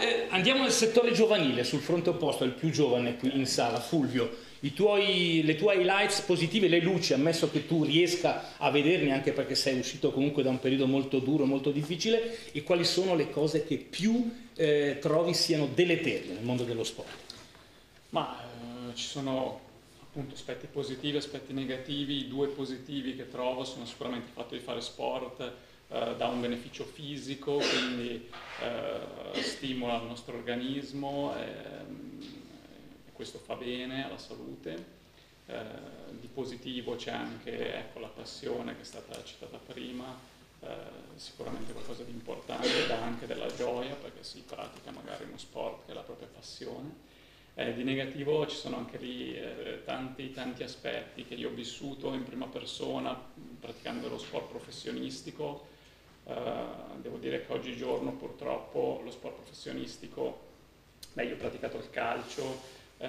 Eh, andiamo nel settore giovanile, sul fronte opposto, il più giovane qui in sala, Fulvio. Tuoi, le tue highlights positive, le luci, ammesso che tu riesca a vedermi anche perché sei uscito comunque da un periodo molto duro, molto difficile, e quali sono le cose che più eh, trovi siano deleterie nel mondo dello sport? Ma eh, ci sono appunto aspetti positivi, aspetti negativi. I due positivi che trovo sono sicuramente il fatto di fare sport eh, dà un beneficio fisico, quindi eh, stimola il nostro organismo ehm, e questo fa bene alla salute. Eh, di positivo c'è anche ecco, la passione che è stata citata prima, eh, sicuramente qualcosa di importante, dà anche della gioia perché si pratica magari uno sport che è la propria passione. Eh, di negativo ci sono anche lì eh, tanti, tanti aspetti che io ho vissuto in prima persona praticando lo sport professionistico. Eh, devo dire che oggigiorno purtroppo lo sport professionistico, beh io ho praticato il calcio, eh,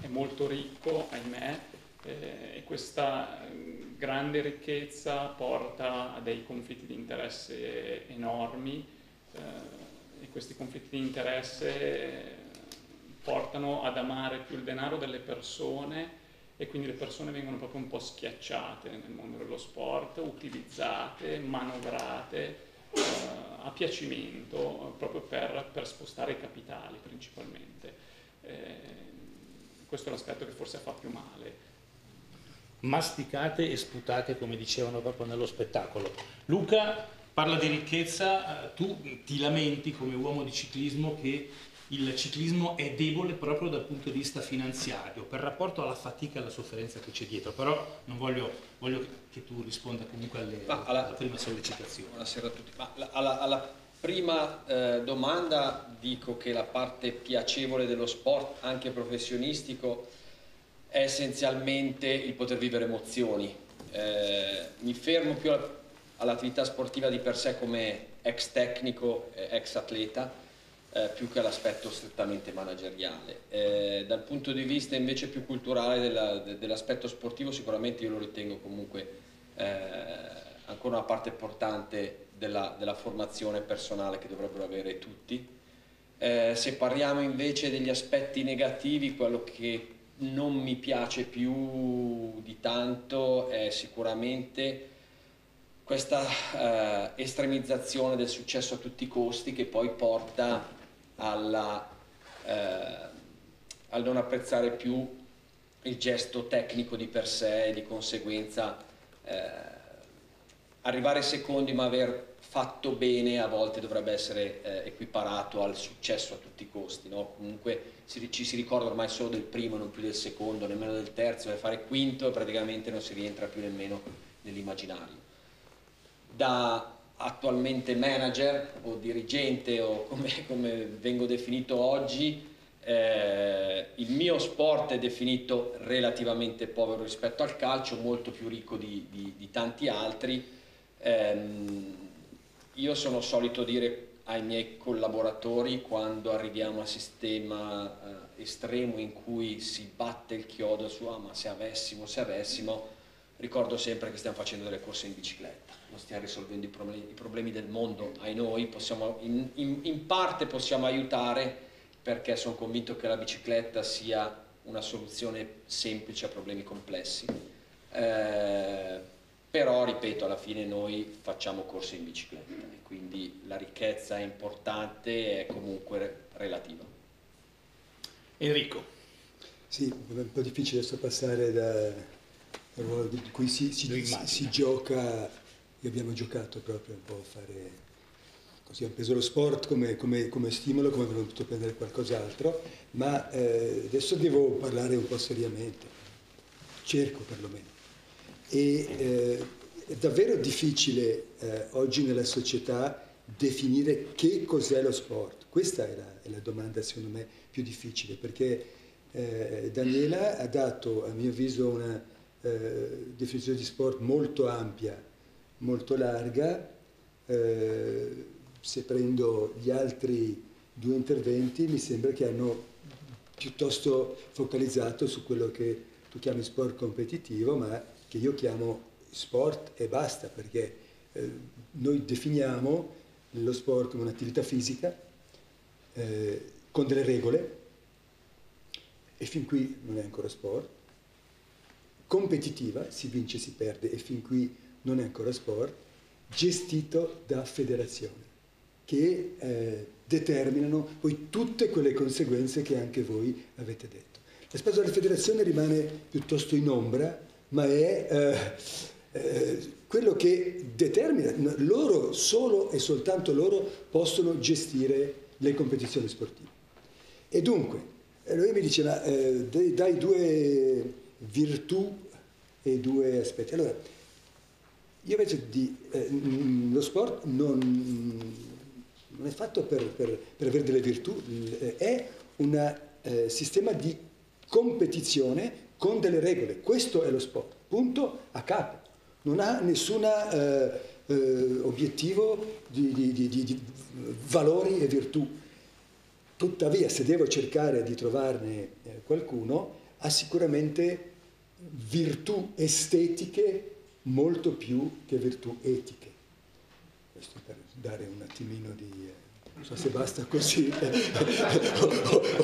è molto ricco, ahimè, eh, e questa grande ricchezza porta a dei conflitti di interesse enormi eh, e questi conflitti di interesse portano ad amare più il denaro delle persone e quindi le persone vengono proprio un po' schiacciate nel mondo dello sport, utilizzate, manovrate eh, a piacimento proprio per, per, spostare i capitali principalmente. Eh, questo è l'aspetto che forse fa più male. Masticate e sputate come dicevano proprio nello spettacolo. Luca parla di ricchezza, eh, tu ti lamenti come uomo di ciclismo che il ciclismo è debole proprio dal punto di vista finanziario, per rapporto alla fatica e alla sofferenza che c'è dietro, però non voglio, voglio che tu risponda comunque alle, alla, alla, prima sollecitazione. Buonasera a tutti. Ma alla, alla prima eh, domanda dico che la parte piacevole dello sport, anche professionistico, è essenzialmente il poter vivere emozioni. Eh, mi fermo più all'attività sportiva di per sé come ex tecnico, ex atleta, eh, più che all'aspetto strettamente manageriale. Eh, dal punto di vista invece più culturale della, de, dell'aspetto sportivo sicuramente io lo ritengo comunque eh, ancora una parte importante della, della, formazione personale che dovrebbero avere tutti. Eh, se parliamo invece degli aspetti negativi, quello che non mi piace più di tanto è sicuramente questa eh, estremizzazione del successo a tutti i costi che poi porta alla, eh, al non apprezzare più il gesto tecnico di per sé e di conseguenza eh, arrivare secondi ma aver fatto bene a volte dovrebbe essere eh, equiparato al successo a tutti i costi, no? comunque si, ci si ricorda ormai solo del primo, non più del secondo, nemmeno del terzo, e fare quinto e praticamente non si rientra più nemmeno nell'immaginario. Da attualmente manager o dirigente o come, come vengo definito oggi, eh, il mio sport è definito relativamente povero rispetto al calcio, molto più ricco di, di, di tanti altri. Eh, io sono solito dire ai miei collaboratori quando arriviamo al sistema eh, estremo in cui si batte il chiodo su ah ma se avessimo, se avessimo, ricordo sempre che stiamo facendo delle corse in bicicletta non stiamo risolvendo i problemi, i problemi del mondo ai noi, possiamo, in, in, in, parte possiamo aiutare perché sono convinto che la bicicletta sia una soluzione semplice a problemi complessi. Eh, però, ripeto, alla fine noi facciamo corse in bicicletta e quindi la ricchezza è importante e è comunque relativa. Enrico. Sì, è un po' difficile adesso passare da ruolo di cui si, si, si, si gioca e abbiamo giocato proprio un po' a fare così, abbiamo preso lo sport come, come, come stimolo, come avremmo potuto prendere qualcos'altro, ma eh, adesso devo parlare un po' seriamente, cerco perlomeno. E eh, è davvero difficile eh, oggi nella società definire che cos'è lo sport. Questa è la, è la domanda secondo me più difficile, perché eh, Daniela ha dato a mio avviso una eh, definizione di sport molto ampia molto larga. Eh, se prendo gli altri due interventi mi sembra che hanno piuttosto focalizzato su quello che tu chiami sport competitivo, ma che io chiamo sport e basta, perché eh, noi definiamo lo sport come un'attività fisica eh, con delle regole, e fin qui non è ancora sport, competitiva, si vince, si perde, e fin qui non è ancora sport, gestito da federazioni che eh, determinano poi tutte quelle conseguenze che anche voi avete detto. L'aspetto della federazione rimane piuttosto in ombra, ma è eh, eh, quello che determina, loro solo e soltanto loro possono gestire le competizioni sportive. E dunque, eh, lui mi diceva, eh, dai due virtù e due aspetti. Allora, io invece di, eh, lo sport non, non, è fatto per, per, per, avere delle virtù, è un eh, sistema di competizione con delle regole. Questo è lo sport, punto a capo. Non ha nessun eh, eh, obiettivo di, di, di, di valori e virtù. Tuttavia, se devo cercare di trovarne eh, qualcuno, ha sicuramente virtù estetiche molto più che virtù etiche. Questo per dare un attimino di... Eh, non so se basta così,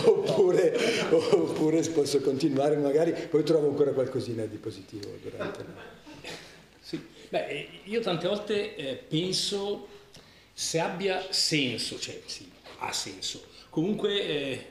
oppure, oppure, posso continuare, magari poi trovo ancora qualcosina di positivo durante la... Sì. Beh, io tante volte eh, penso se abbia senso, cioè sì, ha senso, comunque eh,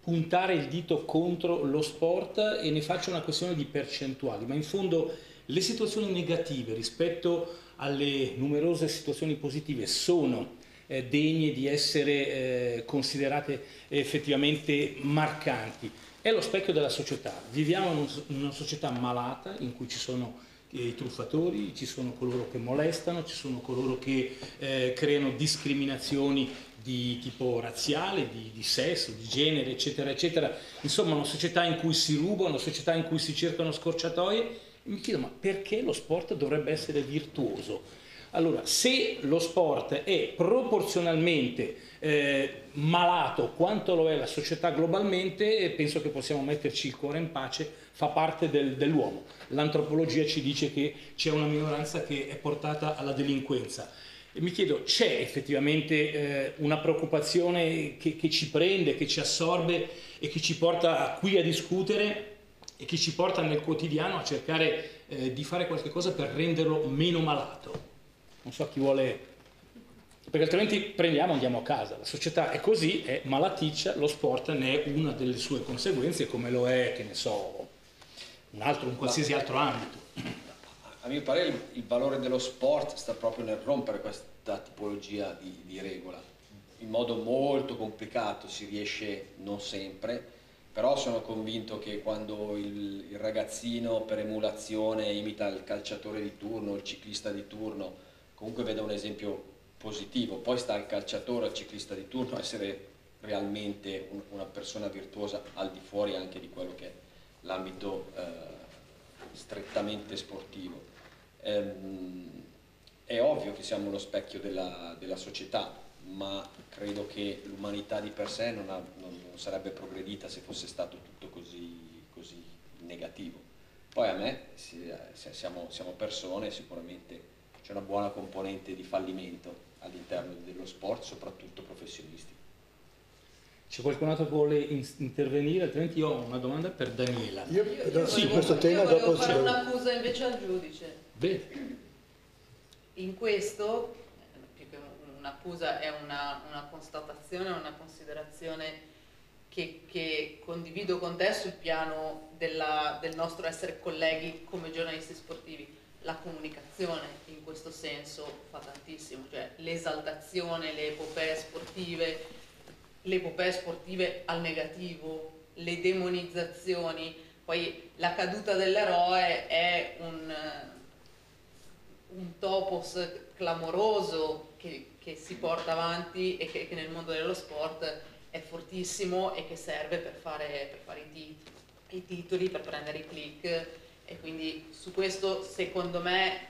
puntare il dito contro lo sport e ne faccio una questione di percentuali, ma in fondo le situazioni negative rispetto alle numerose situazioni positive sono eh, degne di essere eh, considerate effettivamente marcanti. È lo specchio della società. Viviamo in una società malata in cui ci sono eh, i truffatori, ci sono coloro che molestano, ci sono coloro che eh, creano discriminazioni di tipo razziale, di, di, sesso, di genere, eccetera, eccetera. Insomma, una società in cui si ruba, una società in cui si cercano scorciatoie. Mi chiedo, ma perché lo sport dovrebbe essere virtuoso? Allora, se lo sport è proporzionalmente eh, malato quanto lo è la società globalmente, penso che possiamo metterci il cuore in pace, fa parte del, dell'uomo. L'antropologia ci dice che c'è una minoranza che è portata alla delinquenza e mi chiedo, c'è effettivamente eh, una preoccupazione che, che, ci prende, che ci assorbe e che ci porta qui a discutere e che ci porta nel quotidiano a cercare eh, di fare qualcosa per renderlo meno malato? Non so chi vuole... Perché altrimenti prendiamo e andiamo a casa. La società è così, è malaticcia, lo sport ne è una delle sue conseguenze, come lo è, che ne so, un altro, un qualsiasi altro ambito a mio parere il, il, valore dello sport sta proprio nel rompere questa tipologia di, di, regola. In modo molto complicato si riesce non sempre, però sono convinto che quando il, il ragazzino per emulazione imita il calciatore di turno, il ciclista di turno, comunque veda un esempio positivo. Poi sta al calciatore, al ciclista di turno essere realmente un, una persona virtuosa al di fuori anche di quello che è l'ambito eh, strettamente sportivo. Ehm, è ovvio che siamo lo specchio della, della società, ma credo che l'umanità di per sé non, ha, non, non, sarebbe progredita se fosse stato tutto così, così negativo. Poi a me siamo, siamo persone, sicuramente c'è una buona componente di fallimento all'interno dello sport, soprattutto professionisti. C'è qualcun altro che vuole intervenire? Altrimenti io ho una domanda per Daniela. Io, io, io sì, volevo, questo tema io volevo fare un'accusa invece al giudice. Bene. In questo, più che un'accusa, è una, una constatazione, una considerazione che, che, condivido con te sul piano della, del nostro essere colleghi come giornalisti sportivi. La comunicazione in questo senso fa tantissimo, cioè l'esaltazione, le epopee sportive, le epopee sportive al negativo, le demonizzazioni, poi la caduta dell'eroe è un, un topos clamoroso che, che, si porta avanti e che, che, nel mondo dello sport è fortissimo e che serve per fare, per fare i, tit i titoli, per prendere i click. E quindi su questo secondo me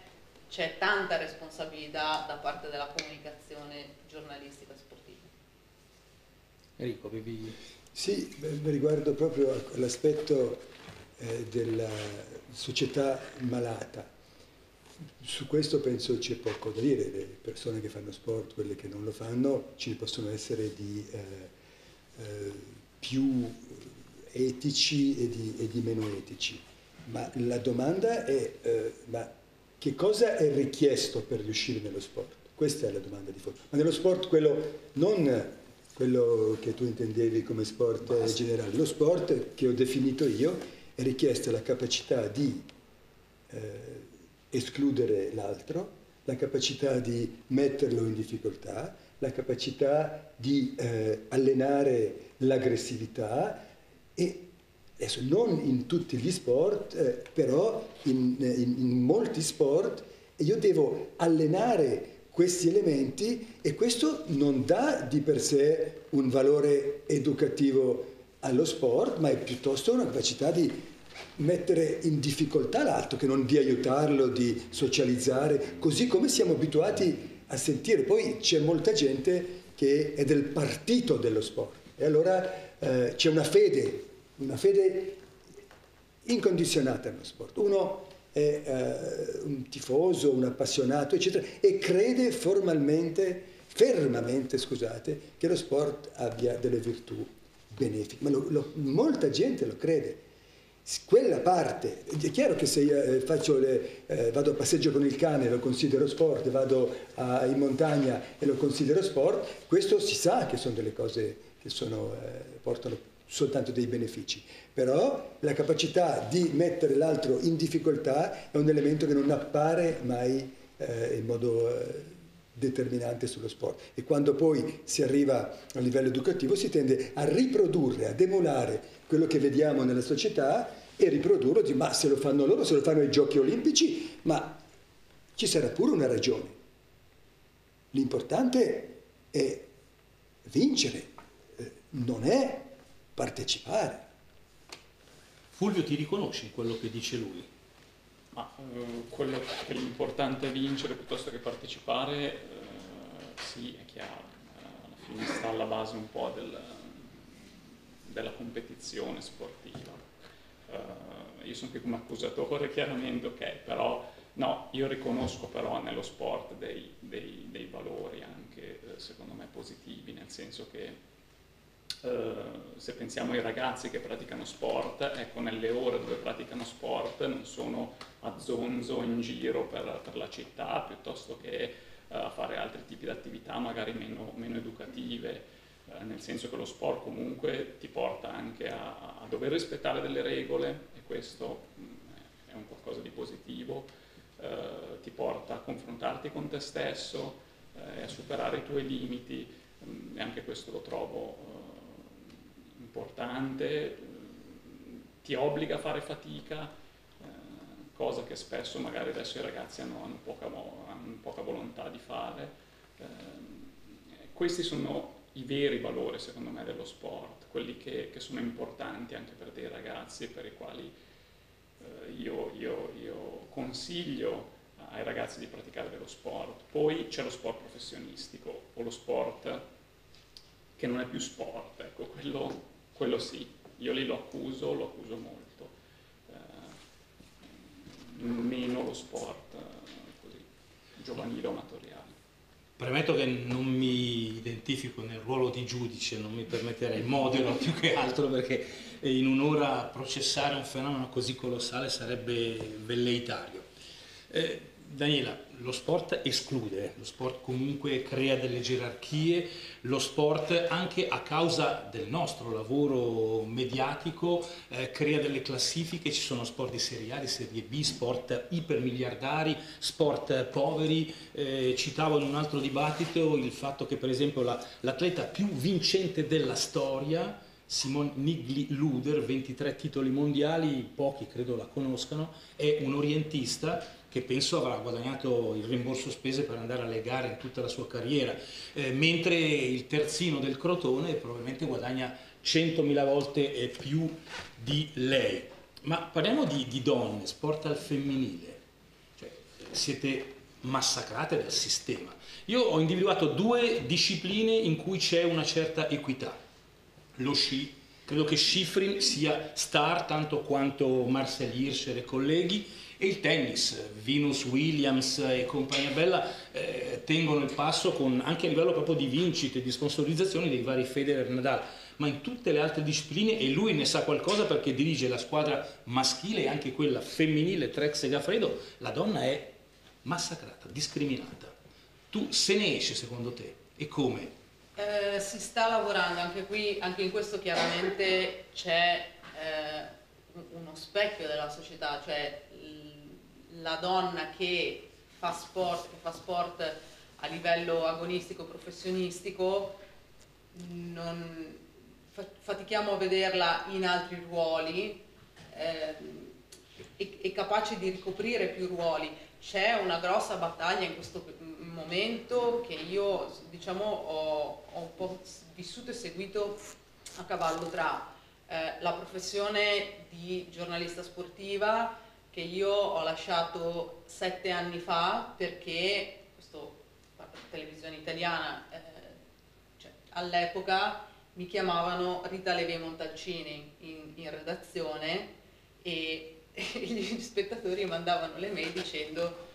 c'è tanta responsabilità da parte della comunicazione giornalistica sportiva. Enrico, avevi... Sì, riguardo proprio l'aspetto eh, della società malata. Su questo penso c'è poco da dire, le persone che fanno sport, quelle che non lo fanno, ne possono essere di eh, eh, più etici e di, e di, meno etici. Ma la domanda è eh, ma che cosa è richiesto per riuscire nello sport? Questa è la domanda di fondo. Ma nello sport quello non quello che tu intendevi come sport Basta. generale, lo sport che ho definito io è richiesta la capacità di eh, escludere l'altro, la capacità di metterlo in difficoltà, la capacità di eh, allenare l'aggressività e adesso non in tutti gli sport, eh, però in, in, in molti sport io devo allenare questi elementi e questo non dà di per sé un valore educativo allo sport, ma è piuttosto una capacità di mettere in difficoltà l'altro, che non di aiutarlo, di socializzare, così come siamo abituati a sentire. Poi c'è molta gente che è del partito dello sport e allora eh, c'è una fede, una fede incondizionata nello sport. Uno è eh, un tifoso, un appassionato, eccetera, e crede formalmente, fermamente, scusate, che lo sport abbia delle virtù benefiche. Ma lo, lo, molta gente lo crede quella parte, è chiaro che se eh, le, eh, vado a passeggio con il cane lo considero sport, vado a, in montagna e lo considero sport, questo si sa che sono delle cose che sono, eh, portano soltanto dei benefici, però la capacità di mettere l'altro in difficoltà è un elemento che non appare mai eh, in modo eh, determinante sullo sport. E quando poi si arriva a livello educativo si tende a riprodurre, ad emulare quello che vediamo nella società e riprodurlo, di, ma se lo fanno loro, se lo fanno ai giochi olimpici, ma ci sarà pure una ragione. L'importante è vincere, eh, non è partecipare. Fulvio ti riconosci in quello che dice lui? Ma uh, quello che l'importante è vincere piuttosto che partecipare, uh, sì, è chiaro, alla fine sta alla base un po' del, della competizione sportiva. Uh, io sono qui come accusatore chiaramente, ok, però no, io riconosco però nello sport dei, dei, dei valori anche eh, secondo me positivi, nel senso che Uh, se pensiamo ai ragazzi che praticano sport, ecco, nelle ore dove praticano sport non sono a zonzo in giro per, per la città piuttosto che a fare altri tipi di attività magari meno, meno educative. Eh, nel senso che lo sport comunque ti porta anche a, a dover rispettare delle regole e questo mm, è un qualcosa di positivo, eh, ti porta a confrontarti con te stesso eh, e a superare i tuoi limiti. Mm, e anche questo lo trovo eh, importante, mm, ti obbliga a fare fatica, eh, cosa che spesso magari adesso i ragazzi hanno, hanno, poca, hanno poca, volontà di fare. questi sono i veri valori secondo me dello sport, quelli che, che sono importanti anche per dei ragazzi per i quali eh, io, io, io, consiglio ai ragazzi di praticare dello sport. Poi c'è lo sport professionistico o lo sport che non è più sport, ecco, quello, quello sì, io lì lo accuso, lo accuso molto, eh, meno lo sport eh, così, giovanile o amatoriale. Premetto che non mi identifico nel ruolo di giudice, non mi permetterei, modero più che altro perché in un'ora processare un fenomeno così colossale sarebbe velleitario. Eh, Daniela, lo sport esclude, lo sport comunque crea delle gerarchie, lo sport anche a causa del nostro lavoro mediatico eh, crea delle classifiche, ci sono sport di serie A, di serie B, sport ipermiliardari, sport poveri, eh, citavo in un altro dibattito il fatto che per esempio la, l'atleta più vincente della storia, Simone Nigli Luder, 23 titoli mondiali, pochi credo la conoscano, è un orientista che penso avrà guadagnato il rimborso spese per andare alle gare in tutta la sua carriera, eh, mentre il terzino del Crotone probabilmente guadagna 100.000 volte più di lei. Ma parliamo di, di donne, sport al femminile, cioè, siete massacrate dal sistema. Io ho individuato due discipline in cui c'è una certa equità, lo sci Credo che Schifrin sia star tanto quanto Marcel Hirscher e colleghi e il tennis, Venus Williams e compagnia bella eh, tengono il passo con, anche a livello proprio di vincite, di sponsorizzazioni dei vari Federer Nadal, ma in tutte le altre discipline e lui ne sa qualcosa perché dirige la squadra maschile e anche quella femminile Trex e Gaffredo, la donna è massacrata, discriminata. Tu se ne esce secondo te e come? Eh, si sta lavorando, anche qui, anche in questo chiaramente c'è eh, uno specchio della società, cioè la donna che fa sport, che fa sport a livello agonistico, professionistico, non, fatichiamo a vederla in altri ruoli, eh, è, è capace di ricoprire più ruoli. C'è una grossa battaglia in questo momento che io diciamo, ho, ho un po' vissuto e seguito a cavallo tra eh, la professione di giornalista sportiva che io ho lasciato sette anni fa perché, questo di televisione italiana, eh, cioè, all'epoca mi chiamavano Rita Levi Montalcini in, in redazione e, e gli spettatori mandavano le mail dicendo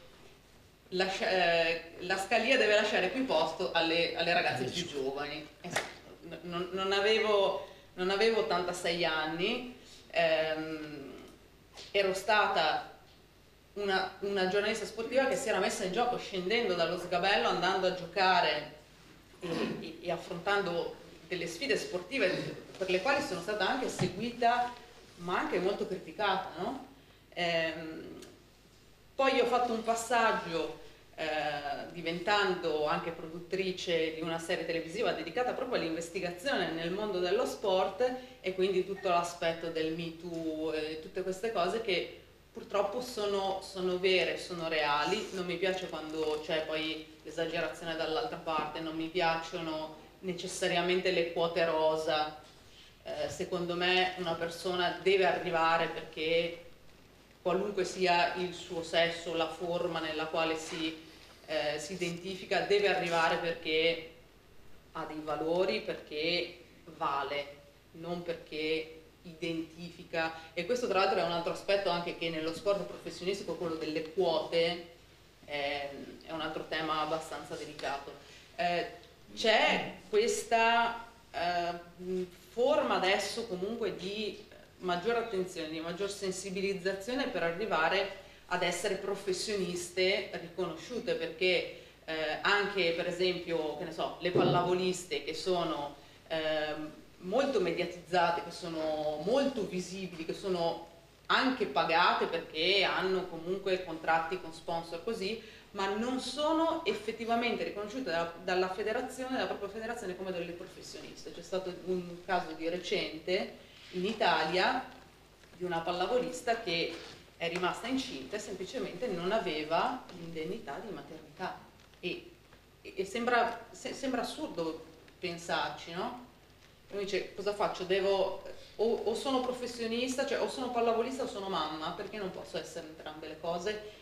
lascia, eh, la scalia deve lasciare più posto alle, alle ragazze più giovani. Esatto. Non, non, avevo, non, avevo, 86 anni, ehm, ero stata una, una, giornalista sportiva che si era messa in gioco scendendo dallo sgabello, andando a giocare e, e, affrontando delle sfide sportive per le quali sono stata anche seguita ma anche molto criticata. No? Ehm, poi ho fatto un passaggio eh, diventando anche produttrice di una serie televisiva dedicata proprio all'investigazione nel mondo dello sport e quindi tutto l'aspetto del Me Too e tutte queste cose che purtroppo sono, sono vere, sono reali, non mi piace quando c'è poi l'esagerazione dall'altra parte, non mi piacciono necessariamente le quote rosa, eh, secondo me una persona deve arrivare perché qualunque sia il suo sesso, la forma nella quale si, eh, si identifica, deve arrivare perché ha dei valori, perché vale, non perché identifica. E questo tra l'altro è un altro aspetto anche che nello sport professionistico, quello delle quote, eh, è un altro tema abbastanza delicato. Eh, c'è questa eh, forma adesso comunque di maggiore attenzione, di maggior sensibilizzazione per arrivare ad essere professioniste riconosciute perché eh, anche per esempio so, le pallavoliste che sono eh, molto mediatizzate, che sono molto visibili, che sono anche pagate perché hanno comunque contratti con sponsor così, ma non sono effettivamente riconosciute dalla, dalla federazione, dalla propria federazione come delle professioniste. C'è stato un caso di recente in Italia di una pallavolista che è rimasta incinta e semplicemente non aveva l'indennità di maternità e, e sembra, se, sembra, assurdo pensarci, no? E dice cosa faccio? Devo, o, o, sono professionista, cioè o sono pallavolista o sono mamma, perché non posso essere entrambe le cose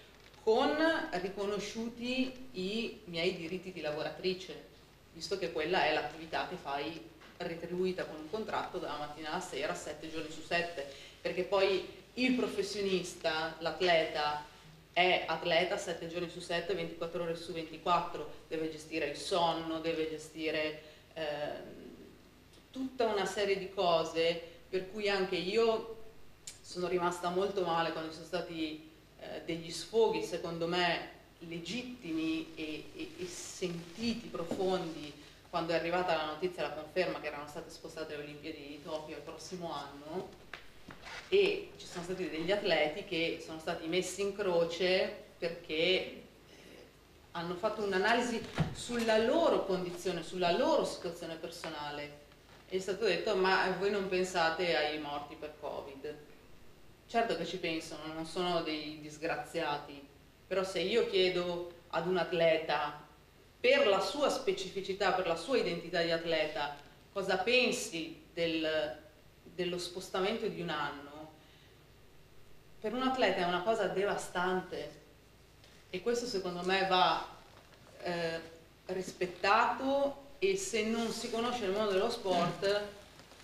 con riconosciuti i miei diritti di lavoratrice, visto che quella è l'attività che fai retribuita con un contratto dalla mattina alla sera, 7 giorni su 7, perché poi il professionista, l'atleta, è atleta 7 giorni su 7, 24 ore su 24, deve gestire il sonno, deve gestire eh, tutta una serie di cose per cui anche io sono rimasta molto male quando ci sono stati eh, degli sfoghi, secondo me, legittimi e, e, e sentiti, profondi, quando è arrivata la notizia, la conferma che erano state spostate le Olimpiadi di Tokyo il prossimo anno e ci sono stati degli atleti che sono stati messi in croce perché eh, hanno fatto un'analisi sulla loro condizione, sulla loro situazione personale. E è stato detto, ma voi non pensate ai morti per Covid. Certo che ci pensano, non sono dei disgraziati, però se io chiedo ad un atleta per la sua specificità, per la sua identità di atleta, cosa pensi del, dello spostamento di un anno, per un atleta è una cosa devastante e questo secondo me va eh, rispettato e se non si conosce il mondo dello sport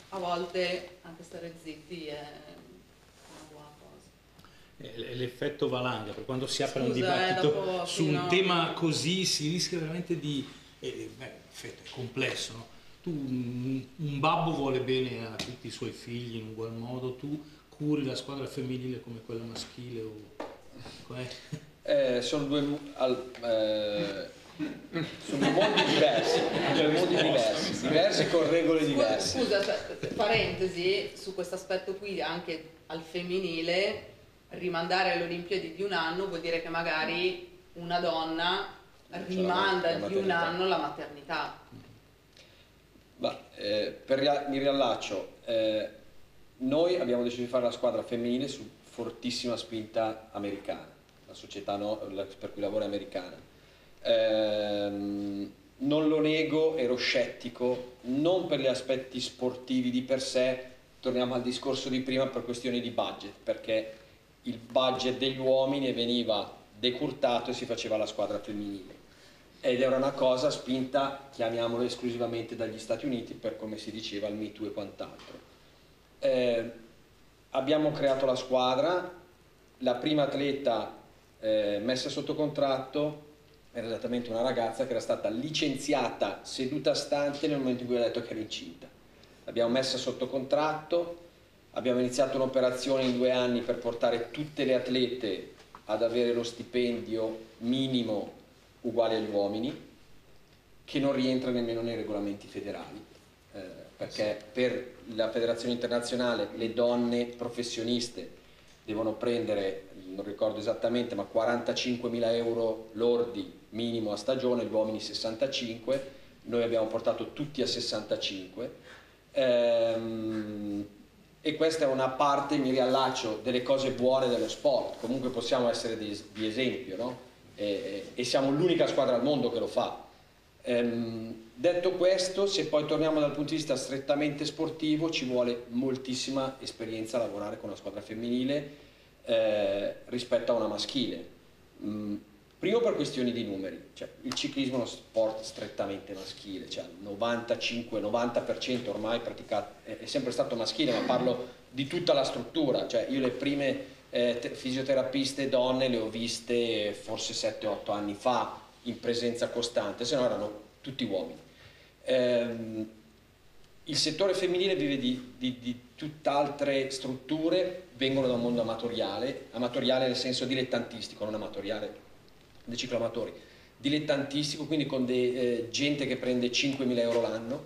a volte anche stare zitti è una buona cosa. L'effetto valanga, per quando si apre un Scusa, eh, dibattito dopo su un fino- tema così si rischia veramente di... eh, beh, l'effetto è complesso, no? Tu, un, un babbo vuole bene a tutti i suoi figli in ugual modo, tu curi la squadra femminile come quella maschile o... Eh, sono due, al- eh, sono due mondi diversi, due mondi diversi, diversi con regole diverse. Scusa, cioè, parentesi, su questo aspetto qui anche al femminile, rimandare alle Olimpiadi di un anno vuol dire che magari una donna rimanda la di un anno la maternità. Ma, eh, per mi riallaccio, eh, noi abbiamo deciso di fare la squadra femminile su fortissima spinta americana, la società no- per cui lavoro è americana. Ehm, non lo nego, ero scettico, non per gli aspetti sportivi di per sé, torniamo al discorso di prima per questioni di budget, perché il budget degli uomini veniva decurtato e si faceva la squadra femminile ed era una cosa spinta, chiamiamolo esclusivamente dagli Stati Uniti per come si diceva il Me Too e quant'altro. Eh, abbiamo creato la squadra, la prima atleta eh, messa sotto contratto era esattamente una ragazza che era stata licenziata seduta stante nel momento in cui ha detto che era incinta. L'abbiamo messa sotto contratto, abbiamo iniziato un'operazione in due anni per portare tutte le atlete ad avere lo stipendio minimo uguale agli uomini, che non rientra nemmeno nei regolamenti federali, perché per la federazione internazionale le donne professioniste devono prendere, non ricordo esattamente, ma 45.000 euro lordi minimo a stagione, gli uomini 65, noi abbiamo portato tutti a 65. Ehm, e questa è una parte, mi riallaccio, delle cose buone dello sport, comunque possiamo essere di, esempio, no? e siamo l'unica squadra al mondo che lo fa. Ehm, detto questo, se poi torniamo dal punto di vista strettamente sportivo, ci vuole moltissima esperienza a lavorare con una squadra femminile eh, rispetto a una maschile. Mm, primo per questioni di numeri, cioè, il ciclismo è uno sport strettamente maschile, cioè il 95-90% ormai praticato, è, è sempre stato maschile, ma parlo di tutta la struttura, cioè io le prime eh, te- fisioterapiste donne le ho viste forse 7-8 anni fa in presenza costante, se no erano tutti uomini. Ehm, il settore femminile vive di, di- di tutt'altre strutture, vengono da un mondo amatoriale, amatoriale nel senso dilettantistico, non amatoriale dei cicloamatori, dilettantistico, quindi con de- eh, gente che prende 5.000 euro l'anno,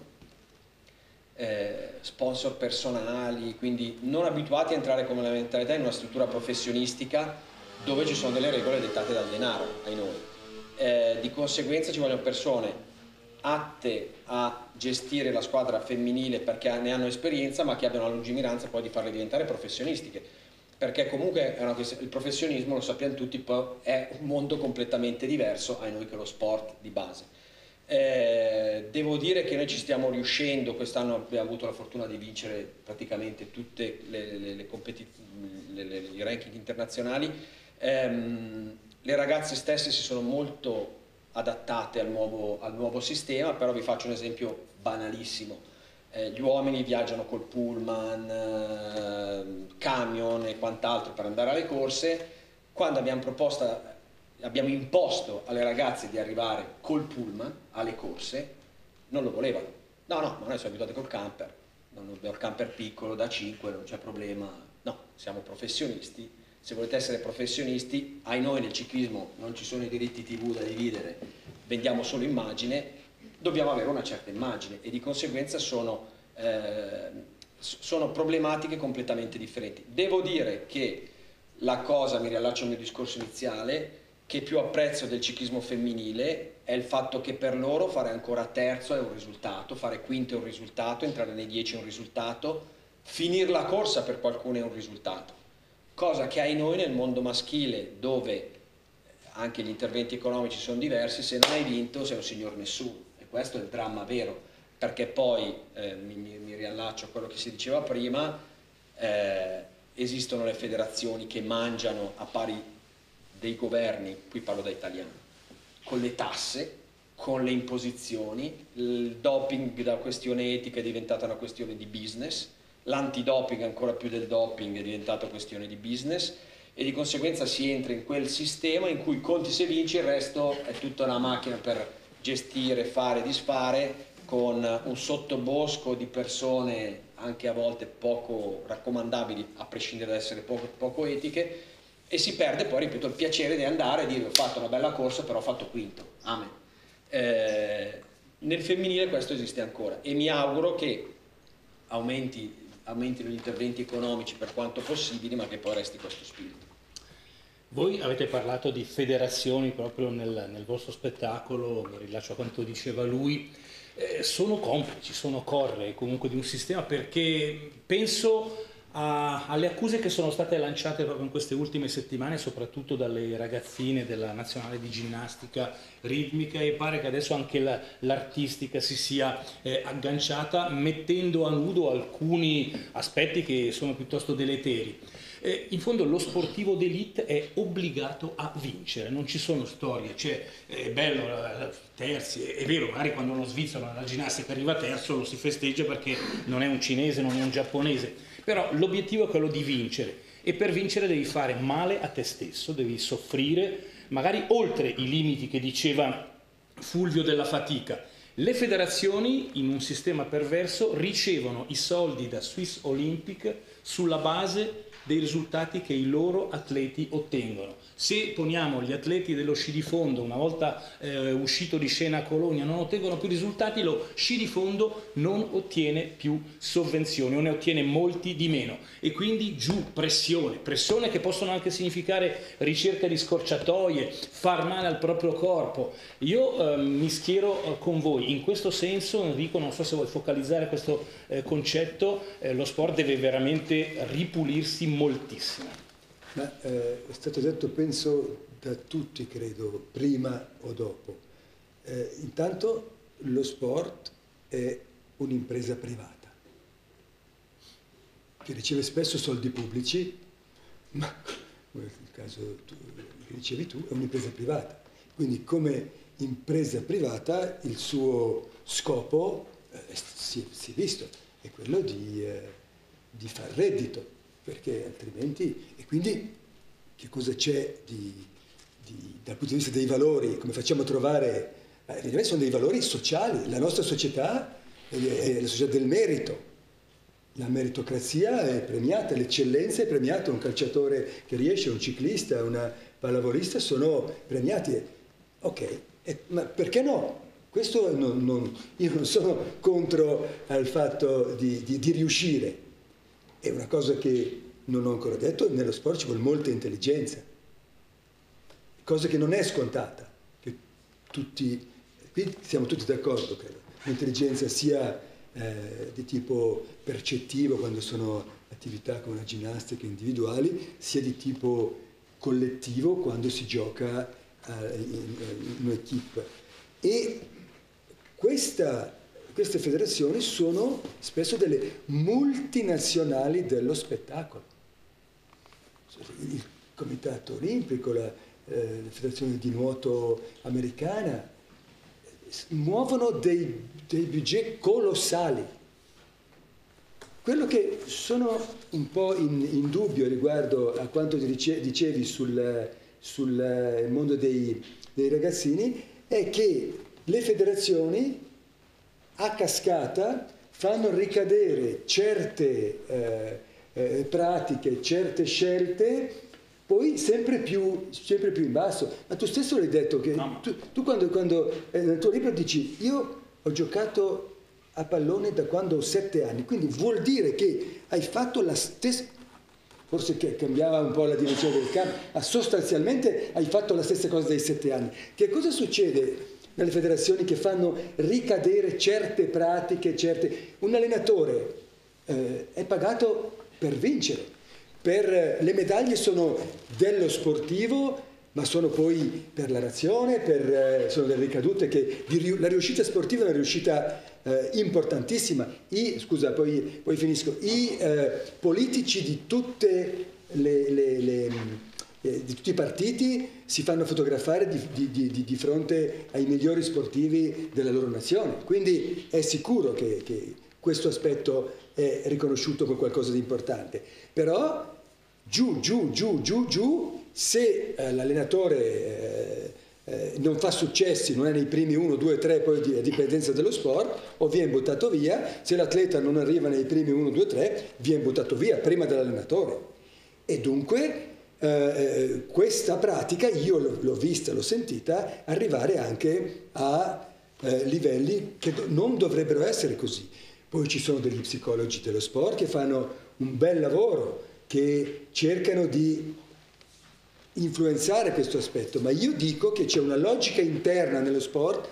eh, sponsor personali, quindi non abituati a entrare come la mentalità in una struttura professionistica dove ci sono delle regole dettate dal denaro, ai noi. Eh, di conseguenza ci vogliono persone atte a gestire la squadra femminile perché ne hanno esperienza ma che abbiano la lungimiranza poi di farle diventare professionistiche perché comunque una il professionismo lo sappiamo tutti è un mondo completamente diverso ai noi che lo sport di base eh, devo dire che noi ci stiamo riuscendo, quest'anno abbiamo avuto la fortuna di vincere praticamente tutti i ranking internazionali. Ehm, le ragazze stesse si sono molto adattate al nuovo, al nuovo sistema, però vi faccio un esempio banalissimo. Eh, gli uomini viaggiano col pullman, eh, camion e quant'altro per andare alle corse. Quando abbiamo proposta abbiamo imposto alle ragazze di arrivare col pullman alle corse, non lo volevano. No, no, ma noi siamo abituati col camper, non abbiamo il camper piccolo da 5, non c'è problema. No, siamo professionisti. Se volete essere professionisti, ai noi nel ciclismo non ci sono i diritti TV da dividere, vendiamo solo immagine, dobbiamo avere una certa immagine e di conseguenza sono, eh, sono problematiche completamente differenti. Devo dire che la cosa, mi riallaccio al mio discorso iniziale, che più apprezzo del ciclismo femminile è il fatto che per loro fare ancora terzo è un risultato, fare quinto è un risultato, entrare nei dieci è un risultato, finire la corsa per qualcuno è un risultato. Cosa che ai noi nel mondo maschile, dove anche gli interventi economici sono diversi, se non hai vinto sei un signor nessuno. E questo è il dramma vero, perché poi, eh, mi, mi- mi riallaccio a quello che si diceva prima, eh, esistono le federazioni che mangiano a pari dei governi, qui parlo da italiano, con le tasse con le imposizioni, il doping da questione etica è diventata una questione di business, l'antidoping ancora più del doping è diventato questione di business e di conseguenza si entra in quel sistema in cui conti se vinci, il resto è tutta una macchina per gestire, fare, disfare con un sottobosco di persone anche a volte poco raccomandabili, a prescindere da essere poco, poco etiche, e si perde poi, ripeto, il piacere di andare e dire ho fatto una bella corsa, però ho fatto quinto. Amen. Eh, nel femminile questo esiste ancora e mi auguro che aumenti, aumentino gli interventi economici per quanto possibili, ma che poi resti questo spirito. Voi avete parlato di federazioni proprio nel, nel vostro spettacolo, mi rilascio a quanto diceva lui, eh, sono complici, sono corre comunque di un sistema perché penso a, alle accuse che sono state lanciate proprio in queste ultime settimane, soprattutto dalle ragazzine della nazionale di ginnastica ritmica e pare che adesso anche la, l'artistica si sia eh, agganciata mettendo a nudo alcuni aspetti che sono piuttosto deleteri. Eh, in fondo lo sportivo d'elite è obbligato a vincere, non ci sono storie, cioè è bello terzi, è vero, magari quando uno svizzero nella ginnastica arriva terzo lo si festeggia perché non è un cinese, non è un giapponese, però l'obiettivo è quello di vincere e per vincere devi fare male a te stesso, devi soffrire, magari oltre i limiti che diceva Fulvio della fatica. Le federazioni in un sistema perverso ricevono i soldi da Swiss Olympic sulla base dei risultati che i loro atleti ottengono. Se poniamo gli atleti dello sci di fondo, una volta eh, uscito di scena a Colonia, non ottengono più risultati, lo sci di fondo non ottiene più sovvenzioni o ne ottiene molti di meno. E quindi giù pressione, pressione che possono anche significare ricerca di scorciatoie, far male al proprio corpo. Io eh, mi schiero eh, con voi. In questo senso, Enrico, non so se vuoi focalizzare questo eh, concetto, eh, lo sport deve veramente ripulirsi moltissimo. Ma eh, è stato detto, penso, da tutti, credo, prima o dopo. Eh, intanto lo sport è un'impresa privata, che riceve spesso soldi pubblici, ma il caso tu, che dicevi tu, è un'impresa privata. Quindi come impresa privata il suo scopo eh, si, si, è visto, è quello di, eh, di far reddito perché altrimenti, e quindi che cosa c'è dal punto di vista dei valori, come facciamo a trovare, eh, sono dei valori sociali, la nostra società è, è la società del merito, la meritocrazia è premiata, l'eccellenza è premiata, un calciatore che riesce, un ciclista, una pallavolista sono premiati. Ok, e, ma perché no? Questo non, non, io non sono contro al fatto di, di, di riuscire, è una cosa che non ho ancora detto, nello sport ci vuole molta intelligenza, cosa che non è scontata, che tutti, qui siamo tutti d'accordo che l'intelligenza sia eh, di tipo percettivo quando sono attività come la ginnastica individuali, sia di tipo collettivo quando si gioca eh, in, in un'equipe. E questa queste federazioni sono spesso delle multinazionali dello spettacolo. Il Comitato Olimpico, la, eh, la Federazione di Nuoto americana, muovono dei, dei budget colossali. Quello che sono un po' in, in dubbio riguardo a quanto dicevi sul, sul mondo dei, dei ragazzini è che le federazioni a cascata fanno ricadere certe eh, eh, pratiche, certe scelte, poi sempre più, sempre più, in basso. Ma tu stesso l'hai detto che no. tu, tu, quando, quando eh, nel tuo libro dici io ho giocato a pallone da quando ho sette anni, quindi vuol dire che hai fatto la stessa, forse che cambiava un po' la direzione del campo, ma sostanzialmente hai fatto la stessa cosa dai sette anni. Che cosa succede? Nelle federazioni che fanno ricadere certe pratiche, certe... Un allenatore eh, è pagato per vincere, per... le medaglie sono dello sportivo, ma sono poi per la nazione, per, eh, sono delle ricadute che di, la riuscita sportiva è una riuscita eh, importantissima. I, scusa, poi, poi finisco. I eh, politici di tutte le, le, le eh, di tutti i partiti si fanno fotografare di, di, di, di, fronte ai migliori sportivi della loro nazione, quindi è sicuro che, che questo aspetto è riconosciuto come qualcosa di importante. Però giù, giù, giù, giù, giù, se eh, l'allenatore eh, eh, non fa successi, non è nei primi 1, 2, 3, poi di, a dipendenza dello sport, o viene buttato via, se l'atleta non arriva nei primi 1, 2, 3, viene buttato via prima dell'allenatore. E dunque eh, eh, questa pratica io l'ho vista, l'ho sentita arrivare anche a eh, livelli che non dovrebbero essere così. Poi ci sono degli psicologi dello sport che fanno un bel lavoro, che cercano di influenzare questo aspetto, ma io dico che c'è una logica interna nello sport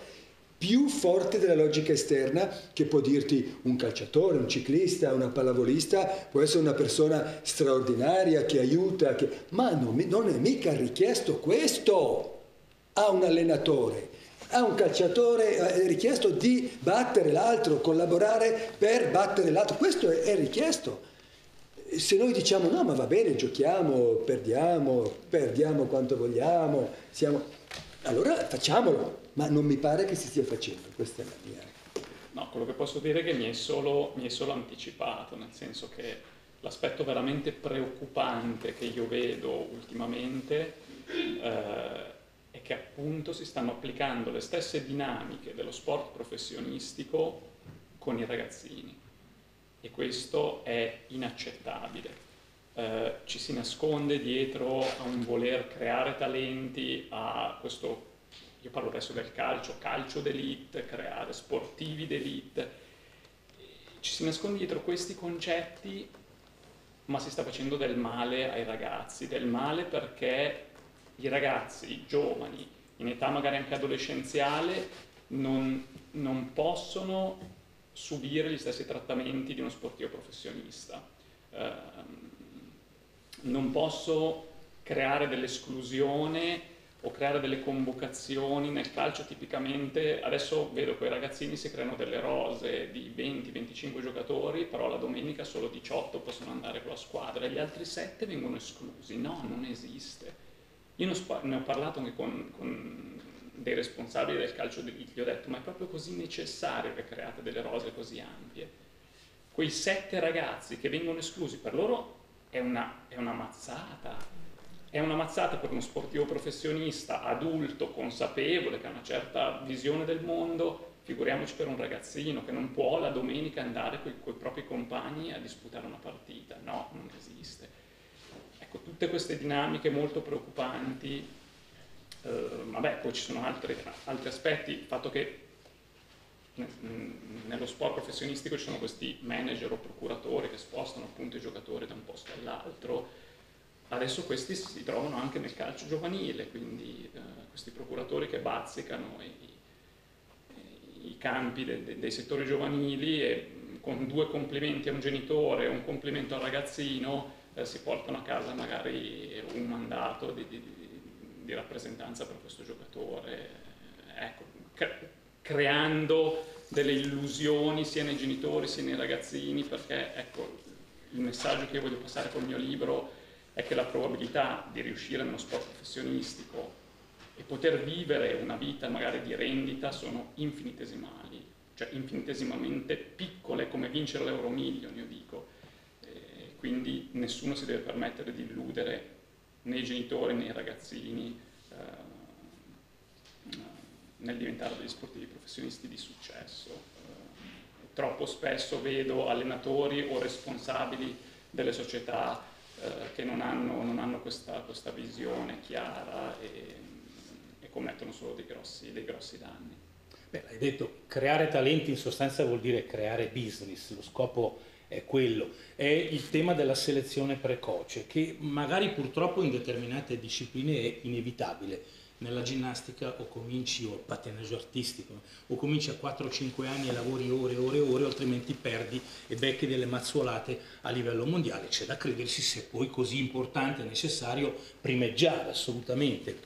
più forte della logica esterna che può dirti un calciatore, un ciclista, una pallavolista, può essere una persona straordinaria che aiuta, che... ma non, non è mica richiesto questo a un allenatore. A un calciatore è richiesto di battere l'altro, collaborare per battere l'altro, questo è, è richiesto. Se noi diciamo no ma va bene giochiamo perdiamo perdiamo quanto vogliamo siamo... allora facciamolo ma non mi pare che si stia facendo, questa è la mia. No, quello che posso dire è che mi è solo, mi è solo anticipato, nel senso che l'aspetto veramente preoccupante che io vedo ultimamente eh, è che appunto si stanno applicando le stesse dinamiche dello sport professionistico con i ragazzini e questo è inaccettabile. Eh, ci si nasconde dietro a un voler creare talenti, a questo io parlo adesso del calcio, calcio d'elite, creare sportivi d'elite, ci si nasconde dietro questi concetti, ma si sta facendo del male ai ragazzi, del male perché i ragazzi, i giovani, in età magari anche adolescenziale, non, non possono subire gli stessi trattamenti di uno sportivo professionista. Eh, non posso creare dell'esclusione o creare delle convocazioni nel calcio tipicamente. Adesso vedo che i ragazzini si creano delle rose di 20-25 giocatori però la domenica solo 18 possono andare con la squadra. E gli altri 7 vengono esclusi. No, non esiste. Io ne ho parlato anche con, con dei responsabili del calcio di gli ho detto ma è proprio così necessario che create delle rose così ampie? Quei 7 ragazzi che vengono esclusi per loro è una, è una mazzata è una mazzata per uno sportivo professionista, adulto, consapevole, che ha una certa visione del mondo, figuriamoci per un ragazzino che non può la domenica andare con i propri compagni a disputare una partita. No, non esiste. Ecco, tutte queste dinamiche molto preoccupanti. Eh, vabbè, poi ci sono altri, altri aspetti, il fatto che nello sport professionistico ci sono questi manager o procuratori che spostano appunto i giocatori da un posto all'altro, Adesso questi si trovano anche nel calcio giovanile, quindi eh, questi procuratori che bazzicano i, i campi de, de, dei settori giovanili e con due complimenti a un genitore e un complimento al ragazzino eh, si portano a casa magari un mandato di, di, di rappresentanza per questo giocatore, ecco, cre creando delle illusioni sia nei genitori sia nei ragazzini, perché ecco, il messaggio che io voglio passare col mio libro è che la probabilità di riuscire nello sport professionistico e poter vivere una vita magari di rendita sono infinitesimali, cioè infinitesimamente piccole come vincere l'Euromillion, io dico. E quindi nessuno si deve permettere di illudere né i genitori né i ragazzini eh, nel diventare degli sportivi professionisti di successo. Eh, troppo spesso vedo allenatori o responsabili delle società eh, che non hanno, non hanno questa, questa, visione chiara e, e commettono solo dei grossi, dei grossi danni. Beh, hai detto, creare talenti in sostanza vuol dire creare business, lo scopo è quello, è il tema della selezione precoce, che magari purtroppo in determinate discipline è inevitabile nella ginnastica o cominci, o il pattinaggio artistico, o cominci a 4-5 anni e lavori ore e ore e ore, altrimenti perdi e becchi delle mazzuolate a livello mondiale. C'è da credersi se poi così importante e necessario primeggiare assolutamente.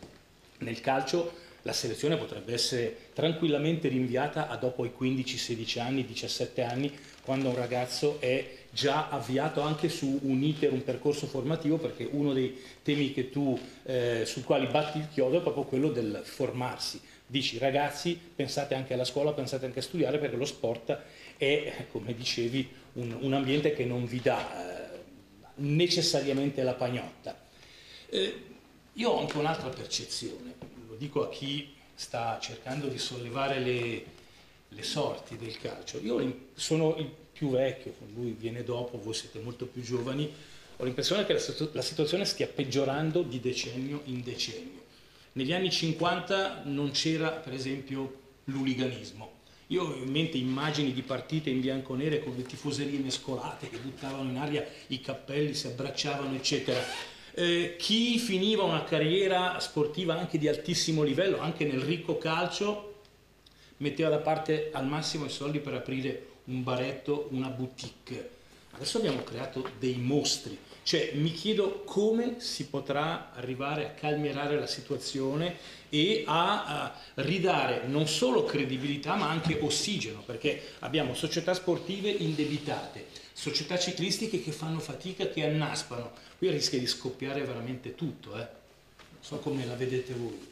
Nel calcio la selezione potrebbe essere tranquillamente rinviata a dopo i 15, 16 anni, 17 anni, quando un ragazzo è già avviato anche su un iter, un percorso formativo, perché uno dei temi tu, eh, sul quali batti il chiodo è proprio quello del formarsi. Dici ragazzi, pensate anche alla scuola, pensate anche a studiare, perché lo sport è, come dicevi, un, un ambiente che non vi dà eh, necessariamente la pagnotta. Eh, io ho anche un'altra percezione, lo dico a chi sta cercando di sollevare le, le sorti del calcio. Io sono il più vecchio, lui viene dopo, voi siete molto più giovani, ho l'impressione che la, situazione stia peggiorando di decennio in decennio. Negli anni 50 non c'era, per esempio, l'uliganismo. Io ho in mente immagini di partite in bianco-nere con le tifoserie mescolate che buttavano in aria i cappelli, si abbracciavano, eccetera. Eh, chi finiva una carriera sportiva anche di altissimo livello, anche nel ricco calcio, metteva da parte al massimo i soldi per aprire un baretto, una boutique. Adesso abbiamo creato dei mostri, cioè mi chiedo come si potrà arrivare a calmierare la situazione e a, a, ridare non solo credibilità ma anche ossigeno, perché abbiamo società sportive indebitate, società ciclistiche che fanno fatica, che annaspano. Qui rischia di scoppiare veramente tutto, eh? non so come la vedete voi.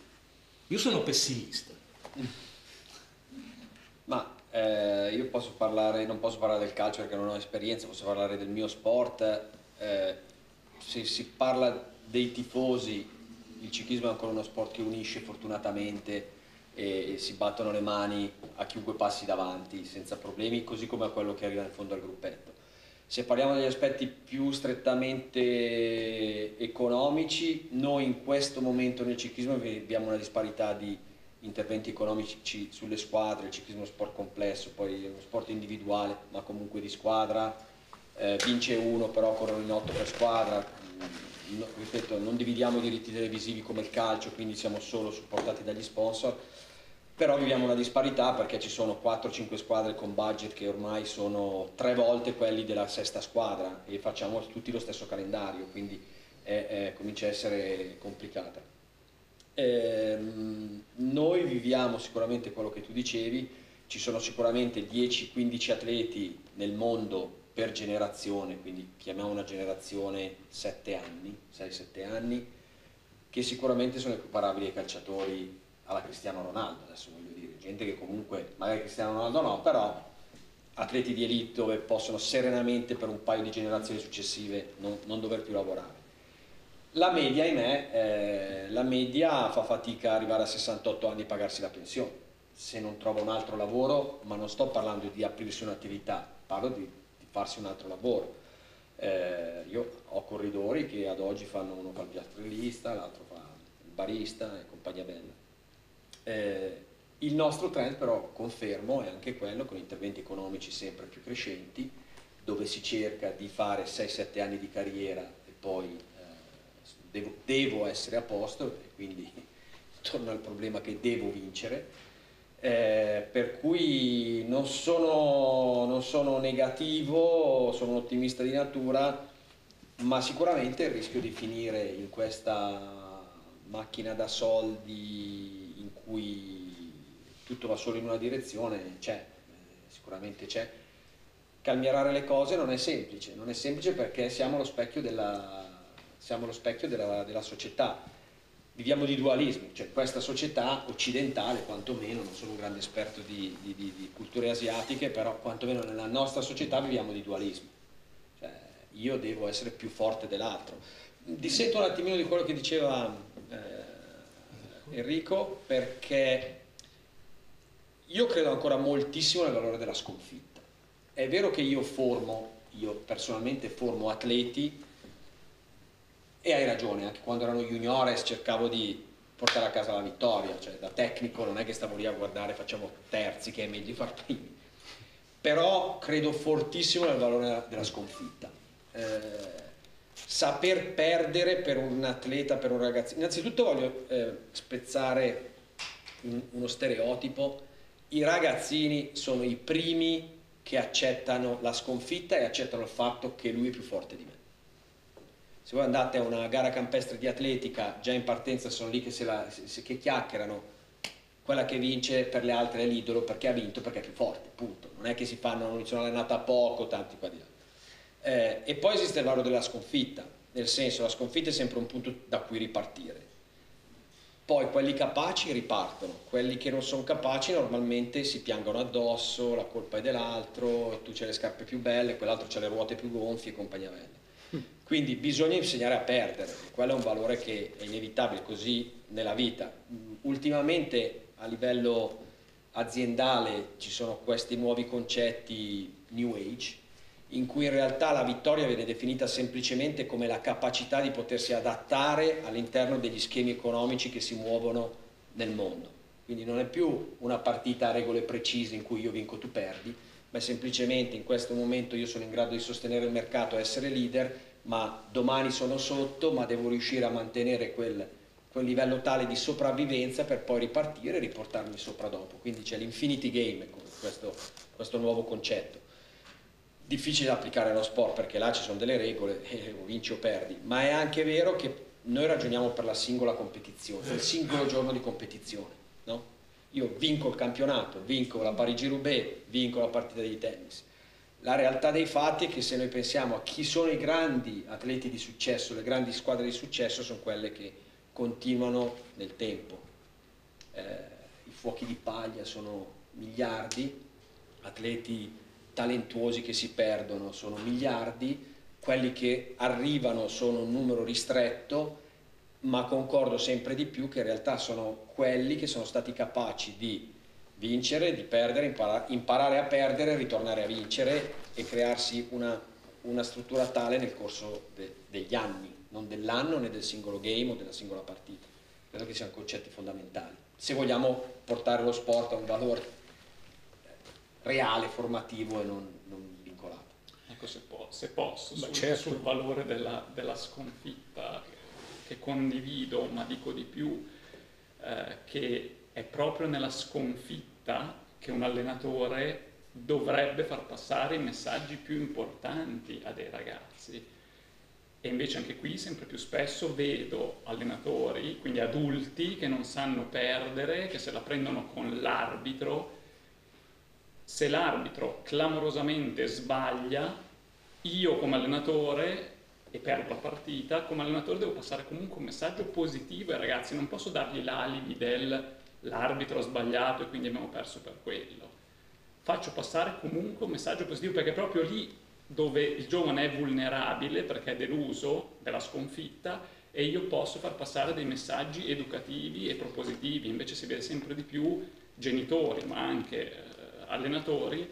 Io sono pessimista. Ma eh, io posso parlare, non posso parlare del calcio perché non ho esperienza, posso parlare del mio sport. Eh, se si parla dei tifosi, il ciclismo è ancora uno sport che unisce fortunatamente e, e si battono le mani a chiunque passi davanti senza problemi, così come a quello che arriva in fondo al gruppetto. Se parliamo degli aspetti più strettamente economici, noi in questo momento nel ciclismo abbiamo una disparità di interventi economici sulle squadre, il ciclismo è uno sport complesso, poi è uno sport individuale ma comunque di squadra, eh, vince uno però corrono in otto per squadra, no, ripeto non dividiamo i diritti televisivi come il calcio quindi siamo solo supportati dagli sponsor, però viviamo una disparità perché ci sono 4-5 squadre con budget che ormai sono tre volte quelli della sesta squadra e facciamo tutti lo stesso calendario, quindi è, è, comincia a essere complicata. Eh, noi viviamo sicuramente quello che tu dicevi, ci sono sicuramente 10-15 atleti nel mondo per generazione, quindi chiamiamo una generazione 7 anni, 6-7 anni, che sicuramente sono equiparabili ai calciatori alla Cristiano Ronaldo, adesso voglio dire, gente che comunque, magari Cristiano Ronaldo no, però atleti di elite dove possono serenamente per un paio di generazioni successive non, non dover più lavorare. La media, ahimè, eh, la media fa fatica ad arrivare a 68 anni e pagarsi la pensione. Se non trova un altro lavoro, ma non sto parlando di aprirsi un'attività, parlo di, di, farsi un altro lavoro. Eh, io ho corridori che ad oggi fanno uno fa il piastrellista, l'altro fa il barista e compagnia bella. Eh, il nostro trend però, confermo, è anche quello con interventi economici sempre più crescenti, dove si cerca di fare 6-7 anni di carriera e poi devo, devo essere a posto e quindi torno al problema che devo vincere. Eh, per cui non sono, non sono negativo, sono un ottimista di natura, ma sicuramente il rischio di finire in questa macchina da soldi in cui tutto va solo in una direzione c'è, eh, sicuramente c'è. Calmierare le cose non è semplice, non è semplice perché siamo lo specchio della, siamo lo specchio della, della società. Viviamo di dualismo, cioè questa società occidentale, quantomeno, non sono un grande esperto di, di, di, di culture asiatiche, però quantomeno nella nostra società viviamo di dualismo. Cioè, io devo essere più forte dell'altro. Dissento un attimino di quello che diceva eh, Enrico, perché io credo ancora moltissimo nel valore della sconfitta. È vero che io formo, io personalmente formo atleti e hai ragione, anche quando erano juniores cercavo di portare a casa la vittoria, cioè da tecnico non è che stavo lì a guardare facciamo terzi che è meglio far primi, però credo fortissimo nel valore della sconfitta. Eh, saper perdere per un atleta, per un ragazzino, innanzitutto voglio eh, spezzare un, uno stereotipo, i ragazzini sono i primi che accettano la sconfitta e accettano il fatto che lui è più forte di me se voi andate a una gara campestre di atletica, già in partenza sono lì che, se la, se, che chiacchierano, quella che vince per le altre è l'idolo perché ha vinto, perché è più forte, punto. Non è che si fanno, non sono allenata a poco, tanti qua di là. Eh, e poi esiste il valore della sconfitta, nel senso la sconfitta è sempre un punto da cui ripartire. Poi quelli capaci ripartono, quelli che non sono capaci normalmente si piangono addosso, la colpa è dell'altro, tu c'hai le scarpe più belle, quell'altro c'ha le ruote più gonfie e compagnia bella. Quindi bisogna insegnare a perdere, quello è un valore che è inevitabile così nella vita. Ultimamente a livello aziendale ci sono questi nuovi concetti New Age, in cui in realtà la vittoria viene definita semplicemente come la capacità di potersi adattare all'interno degli schemi economici che si muovono nel mondo. Quindi non è più una partita a regole precise in cui io vinco, tu perdi, ma è semplicemente in questo momento io sono in grado di sostenere il mercato, essere leader, ma domani sono sotto, ma devo riuscire a mantenere quel, quel livello tale di sopravvivenza per poi ripartire e riportarmi sopra dopo. Quindi c'è l'infinity game, questo, questo nuovo concetto difficile da applicare allo sport perché là ci sono delle regole e o vinci o perdi, ma è anche vero che noi ragioniamo per la singola competizione, il singolo giorno di competizione. No? Io vinco il campionato, vinco la Parigi-Roubaix, vinco la partita di tennis. La realtà dei fatti è che se noi pensiamo a chi sono i grandi atleti di successo, le grandi squadre di successo sono quelle che continuano nel tempo. Eh, I fuochi di paglia sono miliardi, atleti talentuosi che si perdono sono miliardi, quelli che arrivano sono un numero ristretto, ma concordo sempre di più che in realtà sono quelli che sono stati capaci di vincere, di perdere, imparare, imparare a perdere, ritornare a vincere e crearsi una, una struttura tale nel corso de, degli anni, non dell'anno né del singolo game o della singola partita. Credo che siano concetti fondamentali. Se vogliamo portare lo sport a un valore reale, formativo e non, non vincolato. Ecco se, po se posso, sul, certo. sul, valore della, della sconfitta che condivido, ma dico di più, eh, che è proprio nella sconfitta che un allenatore dovrebbe far passare i messaggi più importanti a dei ragazzi. E invece anche qui sempre più spesso vedo allenatori, quindi adulti, che non sanno perdere, che se la prendono con l'arbitro se l'arbitro clamorosamente sbaglia, io come allenatore, e perdo la partita, come allenatore devo passare comunque un messaggio positivo ai ragazzi, non posso dargli l'alibi del l'arbitro ha sbagliato e quindi abbiamo perso per quello. Faccio passare comunque un messaggio positivo perché è proprio lì dove il giovane è vulnerabile perché è deluso della sconfitta e io posso far passare dei messaggi educativi e propositivi, invece si vede sempre di più genitori ma anche allenatori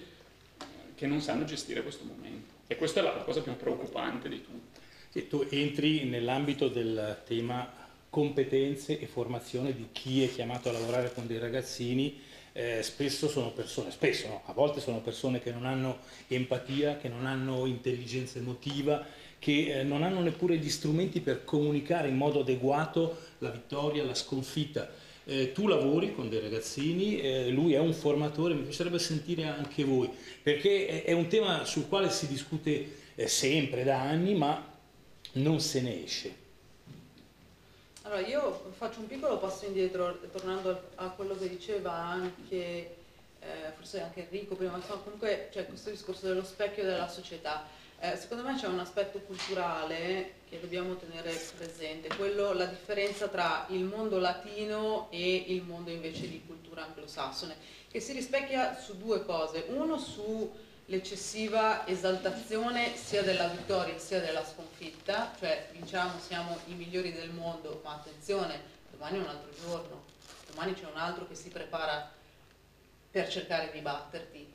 che non sanno gestire questo momento. E questa è la cosa più preoccupante di tutti. Sì, tu entri nell'ambito del tema competenze e formazione di chi è chiamato a lavorare con dei ragazzini, eh, spesso sono persone, spesso no, a volte sono persone che non hanno empatia, che non hanno intelligenza emotiva, che eh, non hanno neppure gli strumenti per comunicare in modo adeguato la vittoria, la sconfitta eh, tu lavori con dei ragazzini, eh, lui è un formatore, mi piacerebbe sentire anche voi, perché è, un tema sul quale si discute eh, sempre da anni, ma non se ne esce. Allora, io faccio un piccolo passo indietro, tornando a quello che diceva anche, eh, forse anche Enrico prima, ma comunque c'è questo discorso dello specchio della società. Eh, secondo me c'è un aspetto culturale che dobbiamo tenere presente, quello, la differenza tra il mondo latino e il mondo invece di cultura anglosassone, che si rispecchia su due cose. Uno sull'eccessiva esaltazione sia della vittoria sia della sconfitta, cioè diciamo siamo i migliori del mondo, ma attenzione, domani è un altro giorno, domani c'è un altro che si prepara per cercare di batterti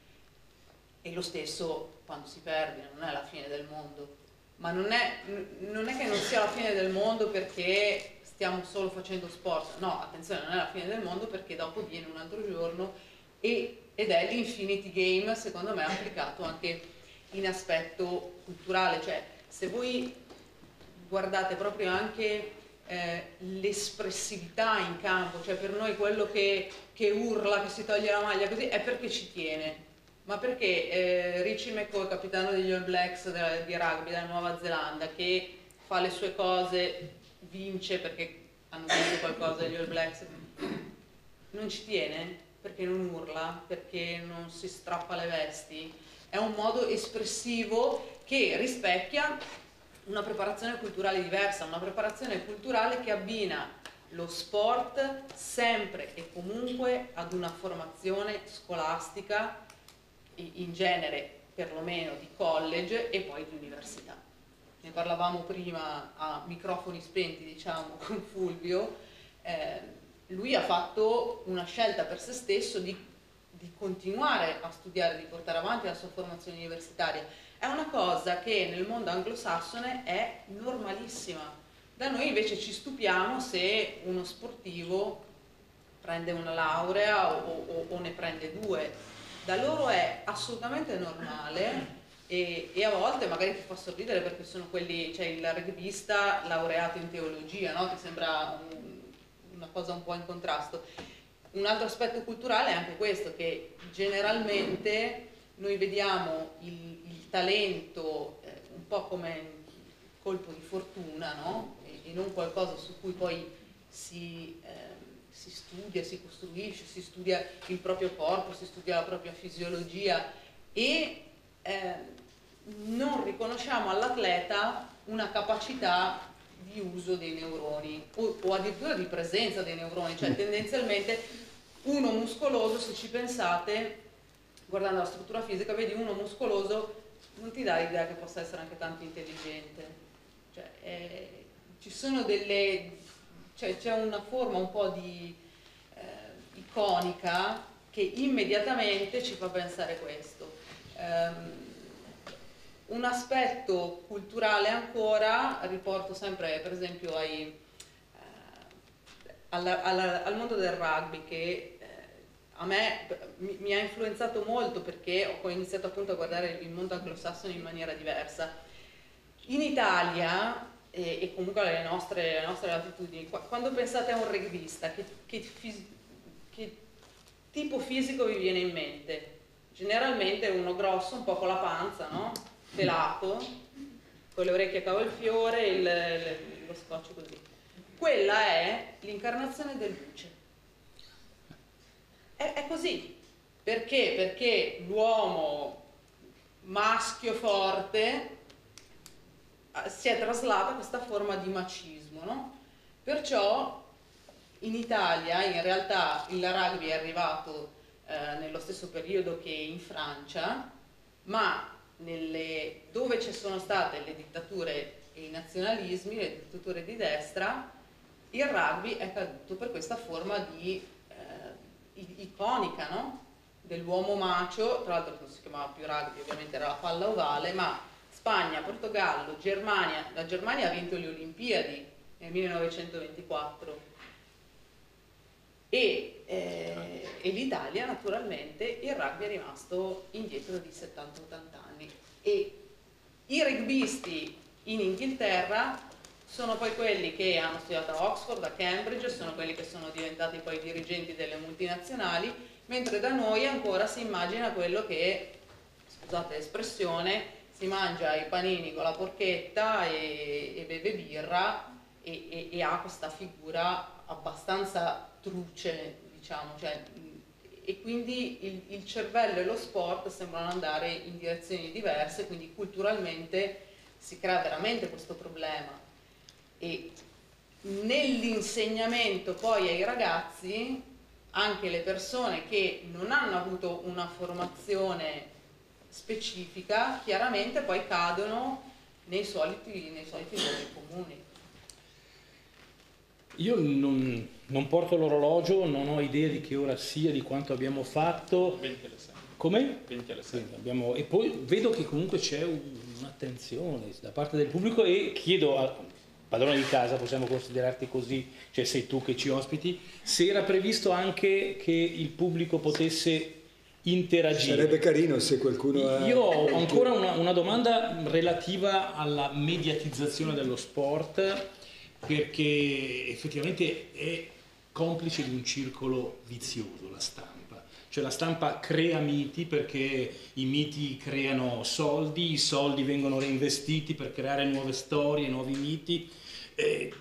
e lo stesso quando si perde, non è la fine del mondo. Ma non è, non è che non sia la fine del mondo perché stiamo solo facendo sport, no, attenzione, non è la fine del mondo perché dopo viene un altro giorno e, ed è l'Infinity Game, secondo me, applicato anche in aspetto culturale, cioè se voi guardate proprio anche eh, l'espressività in campo, cioè per noi quello che, che urla, che si toglie la maglia così, è perché ci tiene, ma perché eh, Richie McCoy, capitano degli All Blacks della, di rugby della Nuova Zelanda, che fa le sue cose, vince perché hanno vinto qualcosa degli All Blacks, non ci tiene? Perché non urla? Perché non si strappa le vesti? È un modo espressivo che rispecchia una preparazione culturale diversa, una preparazione culturale che abbina lo sport sempre e comunque ad una formazione scolastica, in genere perlomeno di college e poi di università. Ne parlavamo prima a microfoni spenti, diciamo, con Fulvio. Eh, lui ha fatto una scelta per se stesso di, di continuare a studiare, di portare avanti la sua formazione universitaria. È una cosa che nel mondo anglosassone è normalissima da noi invece ci stupiamo se uno sportivo prende una laurea o, o, o ne prende due. Da loro è assolutamente normale e, e, a volte magari ti fa sorridere perché sono quelli, cioè il rugbista laureato in teologia, no? ti sembra un, una cosa un po' in contrasto. Un altro aspetto culturale è anche questo, che generalmente noi vediamo il, il talento eh, un po' come colpo di fortuna, no? e non qualcosa su cui poi si, eh, si, studia, si costruisce, si studia il proprio corpo, si studia la propria fisiologia e eh, non riconosciamo all'atleta una capacità di uso dei neuroni o, o, addirittura di presenza dei neuroni, cioè tendenzialmente uno muscoloso, se ci pensate, guardando la struttura fisica, vedi uno muscoloso, non ti dà l'idea che possa essere anche tanto intelligente. Cioè, è, ci sono delle, cioè c'è una forma un po' di eh, iconica che immediatamente ci fa pensare questo. Um, un aspetto culturale ancora, riporto sempre per esempio ai, eh, alla, alla, al mondo del rugby che eh, a me mi, mi, ha influenzato molto perché ho iniziato appunto a guardare il mondo anglosassone in maniera diversa. In Italia e, e comunque alle nostre, alle nostre, latitudini. Quando pensate a un rugbista, che, che, che, tipo fisico vi viene in mente? Generalmente uno grosso, un po' con la panza, no? Pelato, con le orecchie a cavolfiore, il, lo scotch così. Quella è l'incarnazione del luce. È, è così. Perché? Perché l'uomo maschio forte si è traslata questa forma di macismo. No? Perciò in Italia in realtà il rugby è arrivato eh, nello stesso periodo che in Francia, ma nelle, dove ci sono state le dittature e i nazionalismi, le dittature di destra, il rugby è caduto per questa forma di eh, iconica no? dell'uomo macio, tra l'altro non si chiamava più rugby, ovviamente era la palla ovale, ma Spagna, Portogallo, Germania, la Germania ha vinto le Olimpiadi nel 1924 e, eh, e l'Italia naturalmente il rugby è rimasto indietro di 70-80 anni. E i rugbisti in Inghilterra sono poi quelli che hanno studiato a Oxford, a Cambridge, sono quelli che sono diventati poi dirigenti delle multinazionali, mentre da noi ancora si immagina quello che, scusate l'espressione, si mangia i panini con la porchetta e, e beve birra e, e, e, ha questa figura abbastanza truce, diciamo, cioè, e quindi il, il, cervello e lo sport sembrano andare in direzioni diverse, quindi culturalmente si crea veramente questo problema. E nell'insegnamento poi ai ragazzi, anche le persone che non hanno avuto una formazione specifica, chiaramente poi cadono nei soliti, nei soliti luoghi comuni. Io non, non porto l'orologio, non ho idea di che ora sia, di quanto abbiamo fatto. 20 alle 6. Come? 20 alle 6. Abbiamo, e poi vedo che comunque c'è un'attenzione da parte del pubblico e chiedo al padrone di casa, possiamo considerarti così, cioè sei tu che ci ospiti, se era previsto anche che il pubblico potesse interagire. Sarebbe carino se qualcuno... Ha... Io ho ancora una, una, domanda relativa alla mediatizzazione dello sport, perché effettivamente è complice di un circolo vizioso la stampa. Cioè la stampa crea miti perché i miti creano soldi, i soldi vengono reinvestiti per creare nuove storie, nuovi miti. Eh,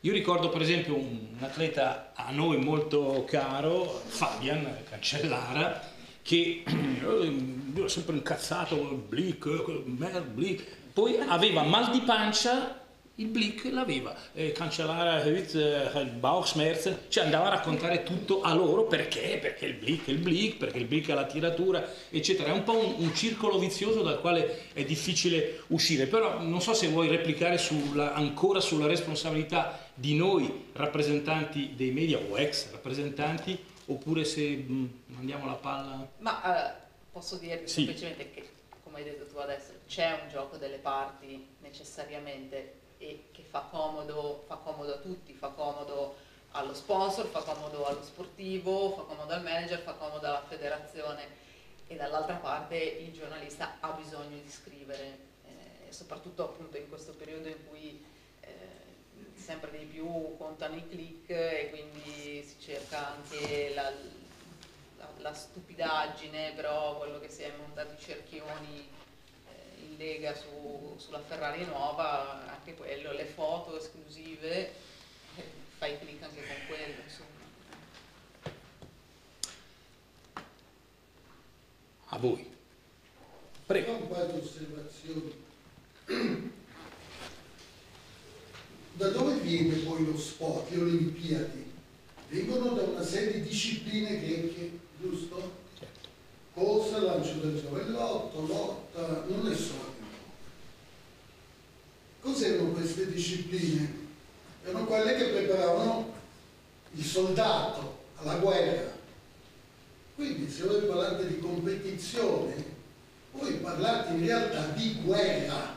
io ricordo per esempio un atleta a noi molto caro, Fabian Cancellara, che ero sempre incazzato, Blick, mer, Blick, poi aveva mal di pancia il Blick l'aveva, eh, cancellare eh, il Bauchschmerz, cioè andava a raccontare tutto a loro perché? Perché il Blick è il Blick, perché il Blick ha la tiratura, eccetera. È un po' un, un, circolo vizioso dal quale è difficile uscire, però non so se vuoi replicare sulla, ancora sulla responsabilità di noi rappresentanti dei media o ex rappresentanti oppure se mh, mandiamo la palla... Ma uh, posso dirti sì. semplicemente che, come hai detto tu adesso, c'è un gioco delle parti necessariamente e che fa comodo, fa comodo a tutti, fa comodo allo sponsor, fa comodo allo sportivo, fa comodo al manager, fa comodo alla federazione. E dall'altra parte il giornalista ha bisogno di scrivere, eh, soprattutto appunto in questo periodo in cui eh, sempre di più contano i click e quindi si cerca anche la, la, la stupidaggine, però quello che si è montato i cerchioni Lega su, sulla Ferrari nuova, anche quello, le foto esclusive, eh, fai clic anche con quello, insomma. A voi. Prego. un paio di osservazioni. Da dove viene poi lo sport, le Olimpiadi? Vengono da una serie di discipline greche, giusto? Corsa, lancio del giavellotto, lotta, non è solo. Cos'erano queste discipline? Erano quelle che preparavano il soldato alla guerra. Quindi se voi parlate di competizione, voi parlate in realtà di guerra.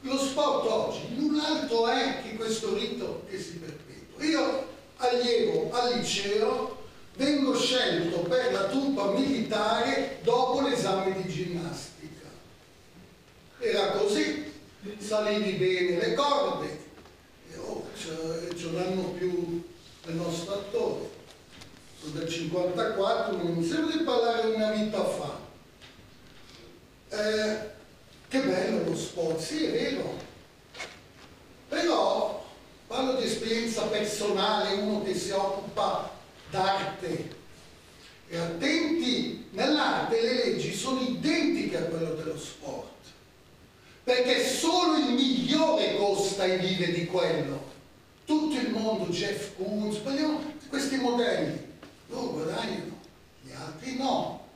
Lo sport oggi null'altro è che questo rito che si perpetua. Io allievo al liceo vengo scelto per la truppa militare dopo l'esame di ginnastica. Era così, salivi bene le corde, e oh, ce l'hanno più del nostro attore. Sono del 54, non mi sembra di parlare una vita fa. Eh, che bello lo sport, sì è vero. Però parlo di esperienza personale, uno che si occupa d'arte. E attenti, nell'arte le leggi sono identiche a quelle dello sport, perché solo il migliore costa e vive di quello. Tutto il mondo, Jeff Koons, questi modelli, loro guadagnano, gli altri no.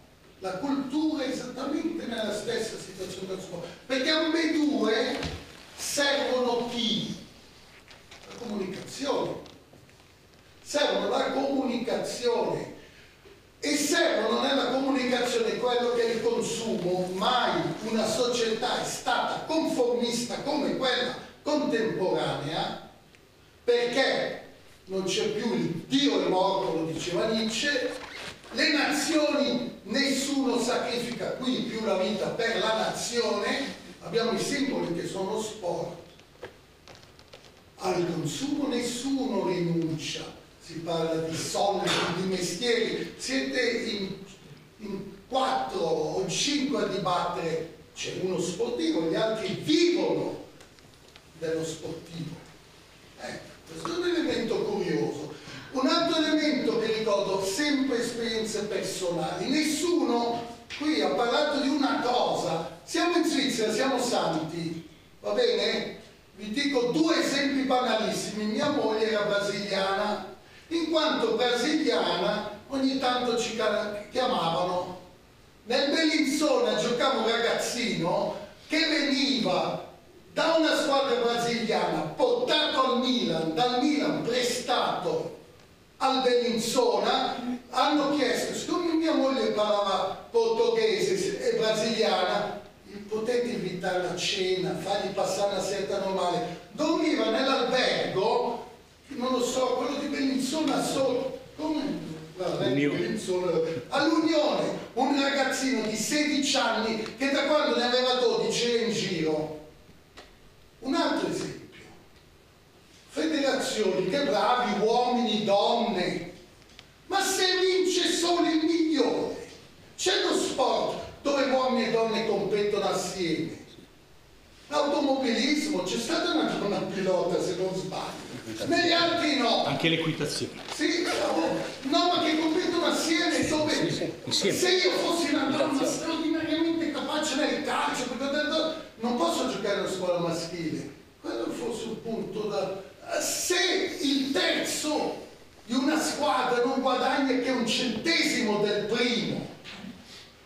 La cultura è esattamente nella stessa situazione dello sport, perché ambedue servono chi? La comunicazione servono la comunicazione e servono nella comunicazione quello che è il consumo. Mai una società è stata conformista come quella contemporanea perché non c'è più il Dio è morto, lo diceva Nietzsche, le nazioni, nessuno sacrifica qui più la vita per la nazione, abbiamo i simboli che sono sport. Al consumo nessuno rinuncia si parla di soldi, di mestieri, siete in, in quattro o cinque a dibattere, c'è uno sportivo, gli altri vivono dello sportivo. Eh, questo è un elemento curioso. Un altro elemento che ricordo, sempre esperienze personali, nessuno qui ha parlato di una cosa, siamo in Svizzera, siamo santi, va bene? Vi dico due esempi banalissimi, mia moglie era brasiliana, in quanto brasiliana ogni tanto ci chiamavano. Nel Bellinzona giocava un ragazzino che veniva da una squadra brasiliana, portato al Milan, dal Milan prestato al Bellinzona, hanno chiesto, siccome mia moglie parlava portoghese e brasiliana, potete invitarla a cena, fargli passare una sera normale, dormiva nell'albergo non lo so, quello di Bellinzona solo, come? All'Unione, un ragazzino di 16 anni che da quando ne aveva 12 era in giro. Un altro esempio, federazioni, che bravi uomini, donne, ma se vince solo il migliore, c'è lo sport dove uomini e donne competono assieme. L'automobilismo, c'è stata una donna pilota se non sbaglio negli altri no. Anche l'equitazione. Sì, no, ma che competono assieme dove insieme. se io fossi una donna straordinariamente capace nel calcio, perché ho detto non posso giocare alla scuola maschile, quello fosse un punto da... Se il terzo di una squadra non guadagna che un centesimo del primo,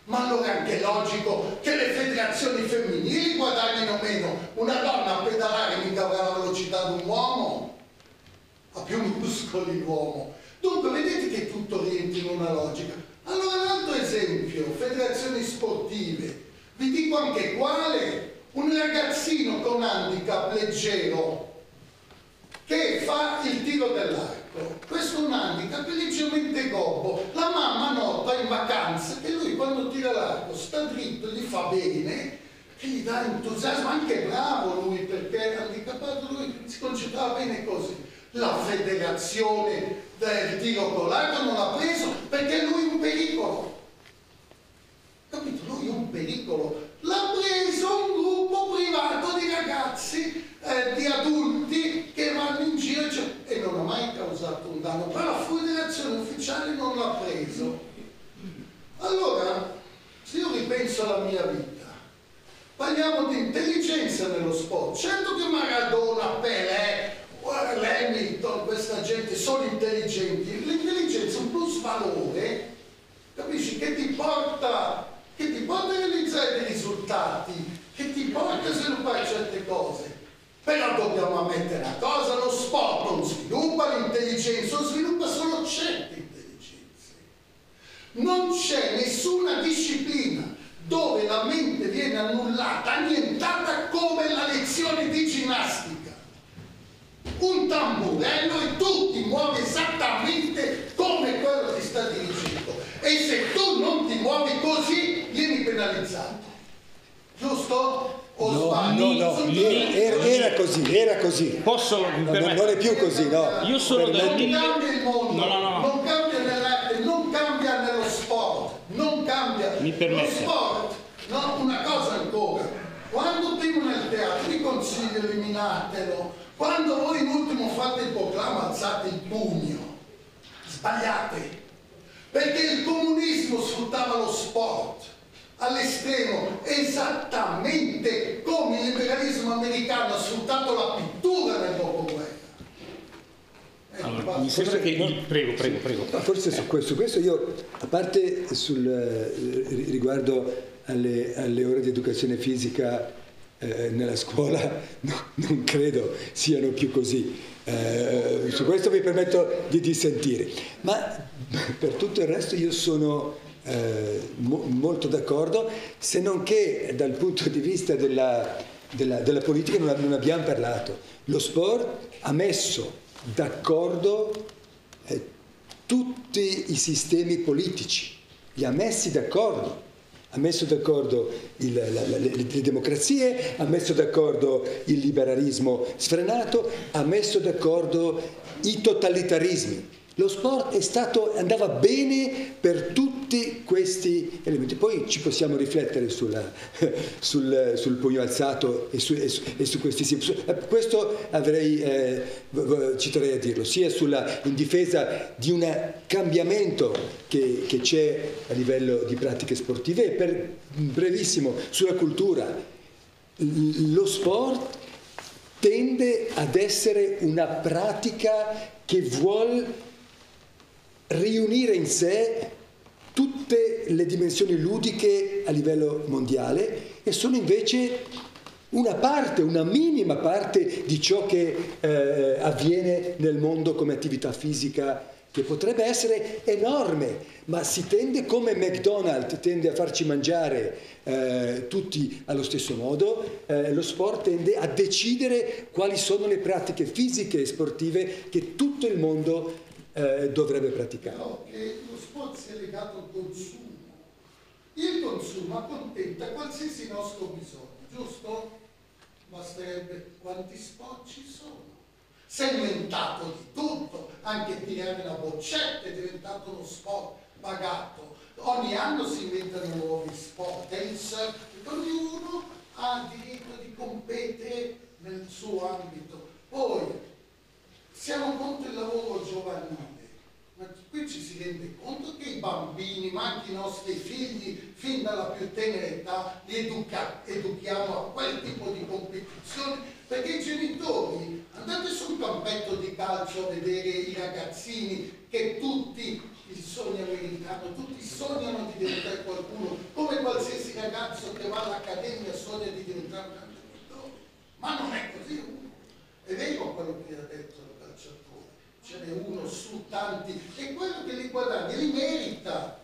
ma allora è anche logico che le federazioni femminili guadagnino meno. Una donna a pedalare mica avrà la velocità di un uomo, ha più muscoli l'uomo. Dunque vedete che tutto rientra in una logica. Allora un altro esempio, federazioni sportive. Vi dico anche quale. Un ragazzino con handicap leggero che fa il tiro dell'arco. Questo è un handicap leggermente gobbo. La mamma nota in vacanza che lui quando tira l'arco sta dritto, gli fa bene, che gli dà entusiasmo, anche bravo lui perché è handicappato, lui si concentrava bene così. La federazione del tiro con non l'ha preso perché lui è un pericolo. Capito? Lui è un pericolo. L'ha preso un gruppo privato di ragazzi, eh, di adulti che vanno in giro cioè, e non ha mai causato un danno. Però la federazione ufficiale non l'ha preso. Allora, se io ripenso alla mia vita, parliamo di intelligenza nello sport. Certo che Maradona, Pelé, Hamilton, questa gente sono intelligenti. L'intelligenza è un plus valore, capisci, che ti porta che ti porta a realizzare dei risultati, che ti porta a sviluppare certe cose. Però dobbiamo ammettere una cosa, lo sport non sviluppa l'intelligenza, lo sviluppa solo certe intelligenze. Non c'è nessuna disciplina dove la mente viene annullata, annientata come la lezione di ginnastica. Un tamburello e tu ti muovi esattamente come quello che sta dirigendo. E se tu non ti muovi così, vieni penalizzato. Giusto? O No, sbaglio? no, no, era, era- era così, era così. Posso No, no, permettere? non è più così, no. Io sono del Permetti- mille- Non cambia il mondo, No, no, no. non cambia nell'arte, non cambia nello sport, non cambia. Mi Lo sport, no, una cosa ancora, quando prima nel teatro, vi consiglio, eliminatelo, quando voi in ultimo fate il proclama, alzate il pugno, sbagliate, perché il comunismo sfruttava lo sport all'estremo, esattamente come il liberalismo americano ha sfruttato la pittura nel dopoguerra. Ecco, Allora, mi sembra che... Prego, prego, prego. Ma forse su questo, questo io, a parte sul, eh, riguardo alle, alle ore di educazione fisica eh, nella scuola, no, non credo siano più così. Eh, su questo mi permetto di dissentire. Ma per tutto il resto io sono eh, mo- molto d'accordo, se non che dal punto di vista della, della- della politica non, non abbiamo parlato. Lo sport ha messo d'accordo eh, tutti i sistemi politici, li ha messi d'accordo. Ha messo d'accordo il- la- la- le, le democrazie, ha messo d'accordo il liberalismo sfrenato, ha messo d'accordo i totalitarismi. Lo sport stato, andava bene per tutti questi elementi. Poi ci possiamo riflettere sulla- sul, sul pugno alzato e su, e su- e su questi sim- su- eh, Questo avrei, eh, v- v- ci terrei a dirlo, sia sulla, in difesa di un cambiamento che, che c'è a livello di pratiche sportive e per brevissimo sulla cultura. Lo sport tende ad essere una pratica che vuol riunire in sé tutte le dimensioni ludiche a livello mondiale e sono invece una parte, una minima parte di ciò che eh, avviene nel mondo come attività fisica che potrebbe essere enorme, ma si tende come McDonald's tende a farci mangiare eh, tutti allo stesso modo, eh, lo sport tende a decidere quali sono le pratiche fisiche e sportive che tutto il mondo eh, dovrebbe praticare. Però che lo sport sia legato al consumo. Il consumo accontenta qualsiasi nostro bisogno, giusto? Basterebbe quanti sport ci sono. Si inventato di tutto, anche tirare la boccetta è diventato uno sport pagato. Ogni anno si inventano nuovi surf, ognuno ha diritto di competere nel suo ambito. Poi siamo contro il lavoro giovanile. Ma qui ci si rende conto che i bambini, ma anche i nostri figli, fin dalla più tenera età, li educa- educhiamo a quel tipo di competizioni, perché i genitori, andate sul campetto di calcio a vedere i ragazzini che tutti il sogno americano, tutti sognano di diventare qualcuno, come qualsiasi ragazzo che va all'accademia sogna di diventare un calciatore. Ma non è così uno. È vero quello che ha detto ce n'è uno su tanti e quello che li guadagna li merita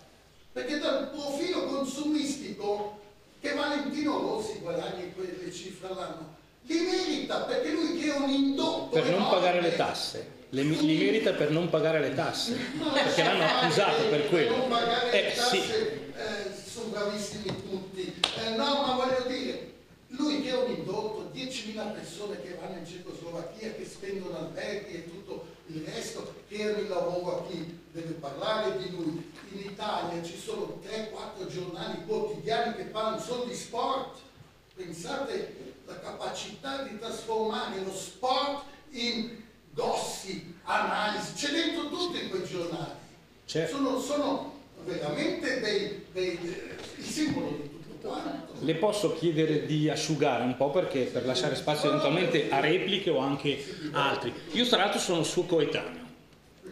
perché dal profilo consumistico che Valentino Rossi guadagna quelle cifre all'anno li merita perché lui che è un indotto Per non pagare le tasse. Le, li merita per non pagare le tasse. No, Perché l'hanno accusato per quello. non pagare le Eh tasse, sì. eh, sono bravissimi tutti Eh, no ma voglio dire lui che è un indotto 10.000 persone che vanno in Cecoslovacchia che spendono alberghi e tutto il resto hanno il lavoro a chi deve parlare di lui in Italia ci sono 3-4 giornali quotidiani che parlano solo di sport pensate la capacità di trasformare lo sport in gossip, analisi, c'è dentro tutto in quei giornali. Certo. Sono, sono veramente dei, dei, eh, il simbolo di. Le posso chiedere di asciugare un po' perché per lasciare spazio eventualmente a repliche o anche altri. Io tra l'altro sono suo coetaneo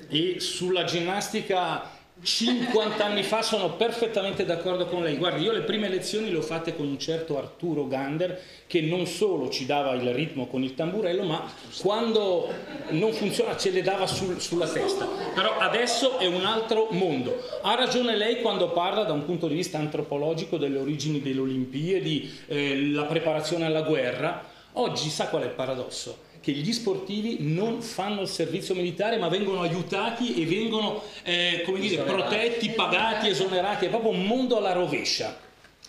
e sulla ginnastica 50 anni fa sono perfettamente d'accordo con lei. Guardi, io le prime lezioni le ho fatte con un certo Arturo Gander che non solo ci dava il ritmo con il tamburello, ma quando non funziona ce le dava sul- sulla testa. Però adesso è un altro mondo. Ha ragione lei quando parla da un punto di vista antropologico delle origini delle Olimpiadi, eh, la preparazione alla guerra. Oggi sa qual è il paradosso? Che gli sportivi non fanno il servizio militare ma vengono aiutati e vengono eh, come dire, protetti, pagati, esonerati. È proprio un mondo alla rovescia,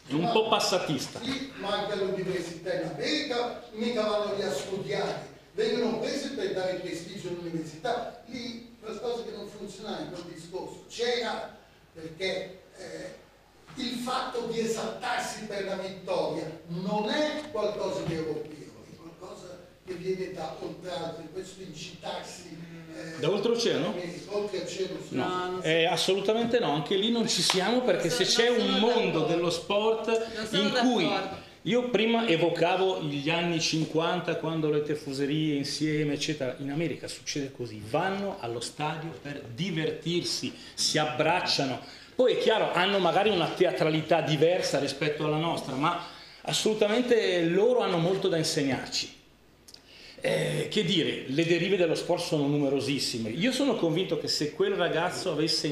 è un po' passatista. Qui manca l'università in America, mica vanno lì a studiare, vengono presi per dare prestigio all'università. Lì qualcosa che non funzionava in quel discorso c'era perché eh, il fatto di esaltarsi per la vittoria non è qualcosa di europeo, che viene da oltraltre, questo incitarsi eh, Da oltreoceano? oltreoceano su- No. Eh, assolutamente no, anche lì non ci siamo perché se c'è un mondo dello sport in cui io prima evocavo gli anni 50 quando le tifoserie insieme eccetera, in America succede così, vanno allo stadio per divertirsi, si abbracciano, poi è chiaro hanno magari una teatralità diversa rispetto alla nostra, ma assolutamente loro hanno molto da insegnarci. Eh, che dire, le derive dello sport sono numerosissime. Io sono convinto che se quel ragazzo avesse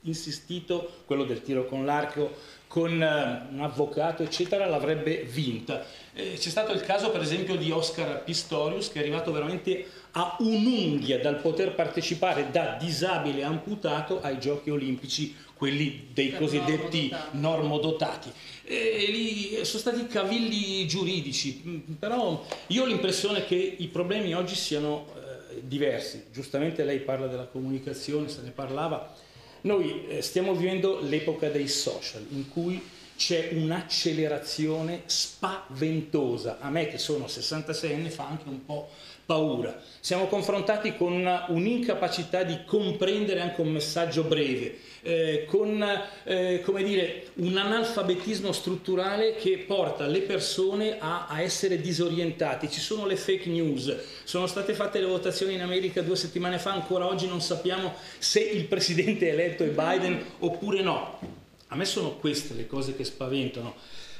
insistito, quello del tiro con l'arco, con eh, un avvocato, eccetera, l'avrebbe vinta. Eh, c'è stato il caso, per esempio, di Oscar Pistorius, che è arrivato veramente a un'unghia dal poter partecipare da disabile amputato ai giochi olimpici, quelli dei Per cosiddetti normodotati. normodotati. E lì sono stati cavilli giuridici, mm, però io ho l'impressione che i problemi oggi siano eh, diversi. Giustamente lei parla della comunicazione, se ne parlava. Noi eh, stiamo vivendo l'epoca dei social, in cui c'è un'accelerazione spaventosa. A me che sono 66 anni fa anche un po' paura. Siamo confrontati con un'incapacità di comprendere anche un messaggio breve, eh, con eh, come dire, un analfabetismo strutturale che porta le persone a, a essere disorientati. Ci sono le fake news, sono state fatte le votazioni in America due settimane fa, ancora oggi non sappiamo se il presidente eletto è Biden oppure no. A me sono queste le cose che spaventano.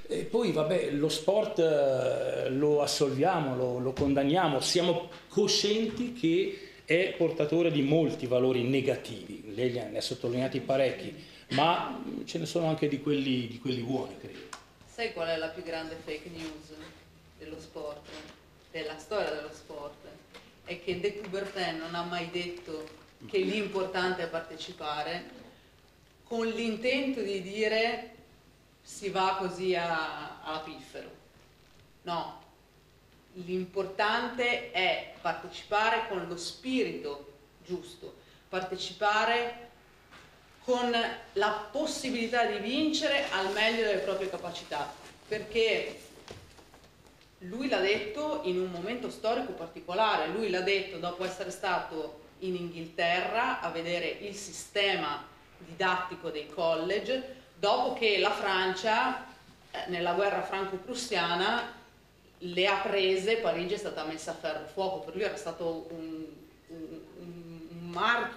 E poi, vabbè, lo sport eh, lo assolviamo, lo, lo condanniamo, siamo coscienti che è portatore di molti valori negativi. Lei ne ha- ne ha sottolineati parecchi, ma ce ne sono anche di quelli, di quelli buoni, credo. Sai qual è la più grande fake news dello sport, della storia dello sport? È che De Coubertin non ha mai detto che l'importante è partecipare con l'intento di dire si va così a, a piffero. No, l'importante è partecipare con lo spirito giusto, partecipare con la possibilità di vincere al meglio delle proprie capacità, perché lui l'ha detto in un momento storico particolare, lui l'ha detto dopo essere stato in Inghilterra a vedere il sistema didattico dei college dopo che la Francia eh, nella guerra franco-prussiana le ha prese, Parigi è stata messa a ferro fuoco, per lui era stato un, un, un, mar,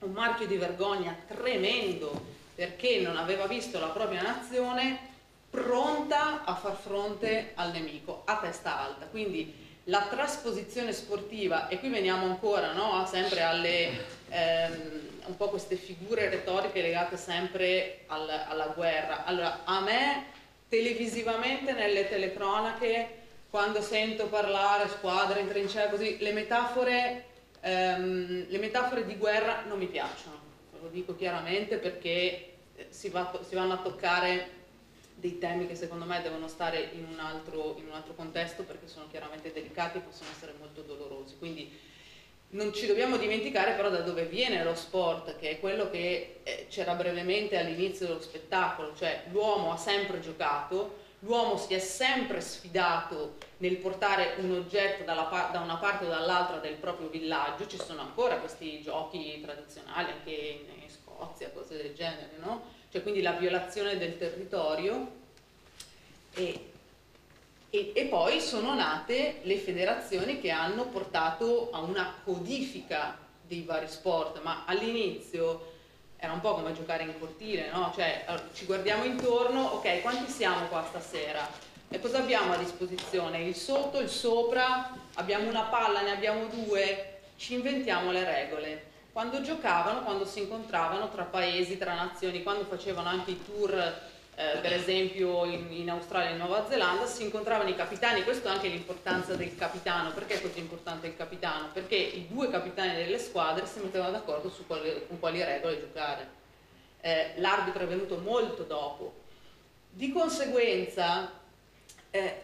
un marchio di vergogna tremendo perché non aveva visto la propria nazione pronta a far fronte al nemico a testa alta. Quindi la trasposizione sportiva, e qui veniamo ancora no, sempre alle ehm, un po' queste figure retoriche legate sempre al, alla guerra. Allora, a me televisivamente nelle telecronache, quando sento parlare squadre in trincea così, le metafore, ehm, le metafore di guerra non mi piacciono, lo dico chiaramente perché si, va, si vanno a toccare dei temi che secondo me devono stare in un, altro, in un altro contesto perché sono chiaramente delicati e possono essere molto dolorosi. Quindi non ci dobbiamo dimenticare però da dove viene lo sport, che è quello che eh, c'era brevemente all'inizio dello spettacolo, cioè l'uomo ha sempre giocato, l'uomo si è sempre sfidato nel portare un oggetto da una parte o dall'altra del proprio villaggio, ci sono ancora questi giochi tradizionali anche in, in Scozia, cose del genere, no? Cioè quindi la violazione del territorio e e, e, poi sono nate le federazioni che hanno portato a una codifica dei vari sport, ma all'inizio era un po' come giocare in cortile, no? Cioè ci guardiamo intorno, ok, quanti siamo qua stasera? E cosa abbiamo a disposizione? Il sotto, il sopra, abbiamo una palla, ne abbiamo due, ci inventiamo le regole. Quando giocavano, quando si incontravano tra paesi, tra nazioni, quando facevano anche i tour eh, per esempio in, in, Australia e in Nuova Zelanda, si incontravano i capitani, questo è anche l'importanza del capitano, perché è così importante il capitano? Perché i due capitani delle squadre si mettevano d'accordo su quali, con quali regole giocare. Eh, l'arbitro è venuto molto dopo. Di conseguenza eh,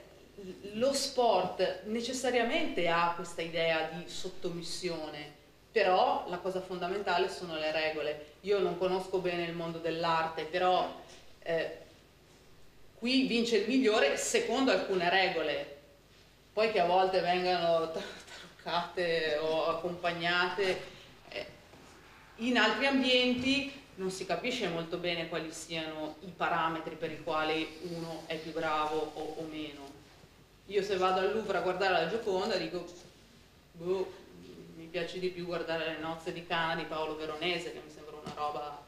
lo sport necessariamente ha questa idea di sottomissione, però la cosa fondamentale sono le regole. Io non conosco bene il mondo dell'arte, però eh, qui vince il migliore secondo alcune regole, poi che a volte vengano taroccate o accompagnate, eh, in altri ambienti non si capisce molto bene quali siano i parametri per i quali uno è più bravo o, o meno. Io se vado al Louvre a guardare la Gioconda dico, boh, mi piace di più guardare le nozze di Cana di Paolo Veronese, che mi sembra una roba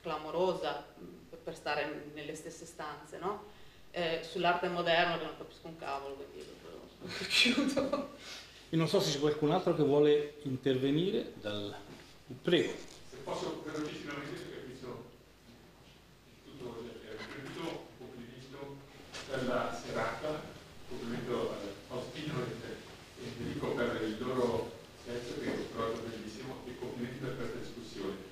clamorosa per stare nelle stesse stanze, no? eh, sull'arte moderna che non capisco un cavolo, quindi chiudo. Io non so se c'è qualcun altro che vuole intervenire. Dal... Prego. Se posso velocissimamente, perché qui sono tutto un complimento per la serata, complimento a Faustino e Enrico per il loro senso che ho trovato bellissimo e complimenti per questa discussione.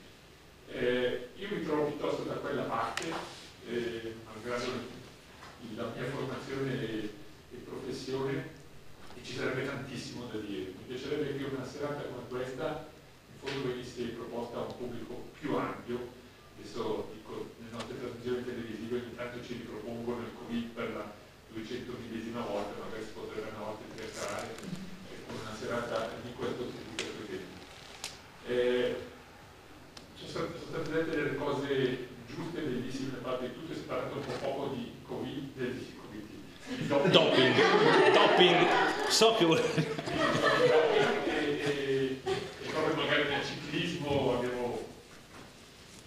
Eh, io mi trovo piuttosto da quella parte, eh, malgrado la mia formazione e, e professione e ci sarebbe tantissimo da dire. Mi piacerebbe che una serata come questa in fondo venisse proposta a un pubblico più ampio. Adesso dico, le nostre trasmissioni televisive ogni tanto ci ripropongono il Covid per la 200 millesima volta, magari si potrebbe una volta teatrale con una serata di questo, di questo. Eh, sono state dette delle cose giuste, bellissime da parte di tutti, si è parlato un po' poco di Covid, di, COVID, di doping. Doping, doping, so vuole... e, e, e proprio magari nel ciclismo abbiamo,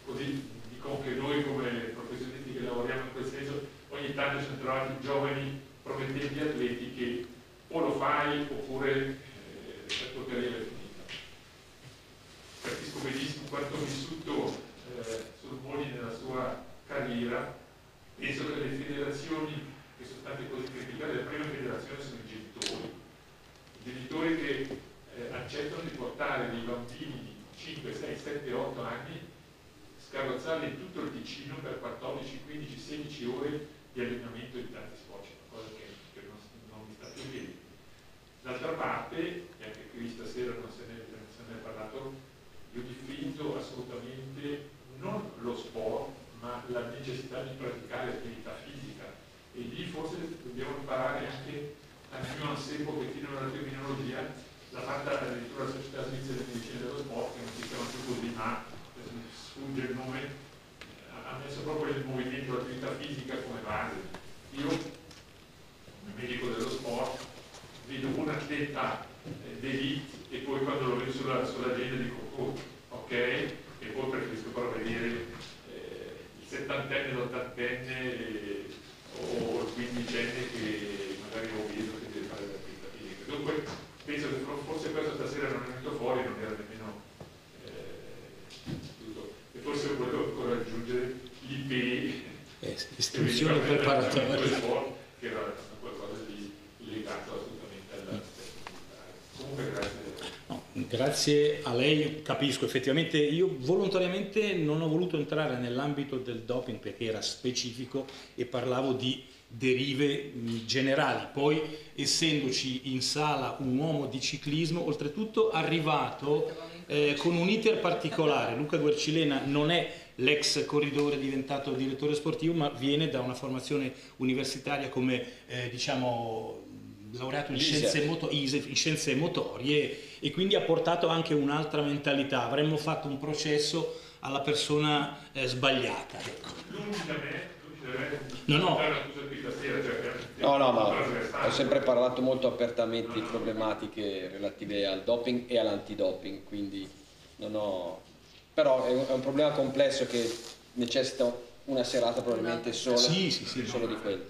così dico che noi come professionisti che lavoriamo in quel senso, ogni tanto ci siamo trovati giovani promettenti atleti che o lo fai oppure eh, la tua carriera. Capisco benissimo quanto ho vissuto eh, Sorboni nella sua carriera, penso che le federazioni che sono state così criticate, la prima federazione sono i genitori, i genitori che eh, accettano di portare dei bambini di 5, 6, 7, 8 anni, scarrozzarli tutto il Ticino per 14, 15, 16 ore di allenamento di tanti sport, una cosa che, che non, non, mi sta più bene. D'altra parte, e anche qui stasera non se ne, se ne è parlato, io difendo assolutamente non lo sport, ma la necessità di praticare attività fisica. E lì forse dobbiamo imparare anche a nuance un pochettino la terminologia, l'ha fatta addirittura la Società Svizzera di Medicina dello Sport, linea di concorso, ok? E poi preferisco però vedere eh, il settantenne, l'ottantenne eh, o il quindicenne che magari ho visto che deve fare l'attività fisica. Dunque penso che forse questo stasera non è venuto fuori, non era nemmeno eh, tutto. E forse volevo aggiungere l'IPI eh, istruzione preparatoria che era qualcosa di legato assolutamente all'aspetto comunque grazie no, grazie a lei capisco effettivamente io volontariamente non ho voluto entrare nell'ambito del doping perché era specifico e parlavo di derive generali. Poi, essendoci in sala un uomo di ciclismo, oltretutto arrivato eh, con un iter particolare. Luca Guercilena non è l'ex corridore diventato direttore sportivo, ma viene da una formazione universitaria come eh, diciamo laureato in scienze, moto, in scienze, motorie e quindi ha portato anche un'altra mentalità. Avremmo fatto un processo alla persona eh, sbagliata. Ecco. No, no. No, no, ma ho sempre parlato molto apertamente di problematiche relative al doping e all'antidoping, quindi non ho... Però è un, è un problema complesso che necessita una serata probabilmente solo, sì, sì, sì, solo di quello.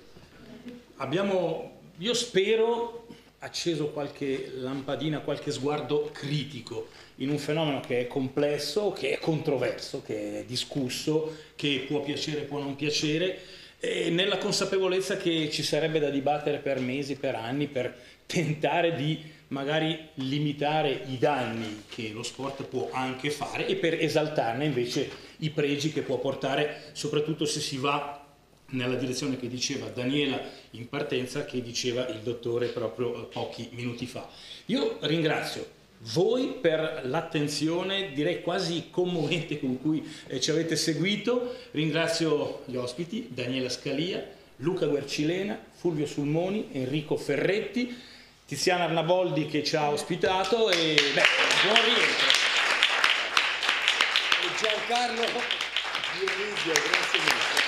Abbiamo, io spero, acceso qualche lampadina, qualche sguardo critico in un fenomeno che è complesso, che è controverso, che è discusso, che può piacere, può non piacere, e nella consapevolezza che ci sarebbe da dibattere per mesi, per anni, per tentare di magari limitare i danni che lo sport può anche fare e per esaltarne invece i pregi che può portare, soprattutto se si va nella direzione che diceva Daniela in partenza, che diceva il dottore proprio pochi minuti fa. Io ringrazio voi per l'attenzione direi quasi commovente con cui eh, ci avete seguito. Ringrazio gli ospiti, Daniela Scalia, Luca Guercilena, Fulvio Sulmoni, Enrico Ferretti, Tiziana Arnaboldi che ci ha ospitato e beh, buon rientro. Giancarlo Dionisio, grazie mille.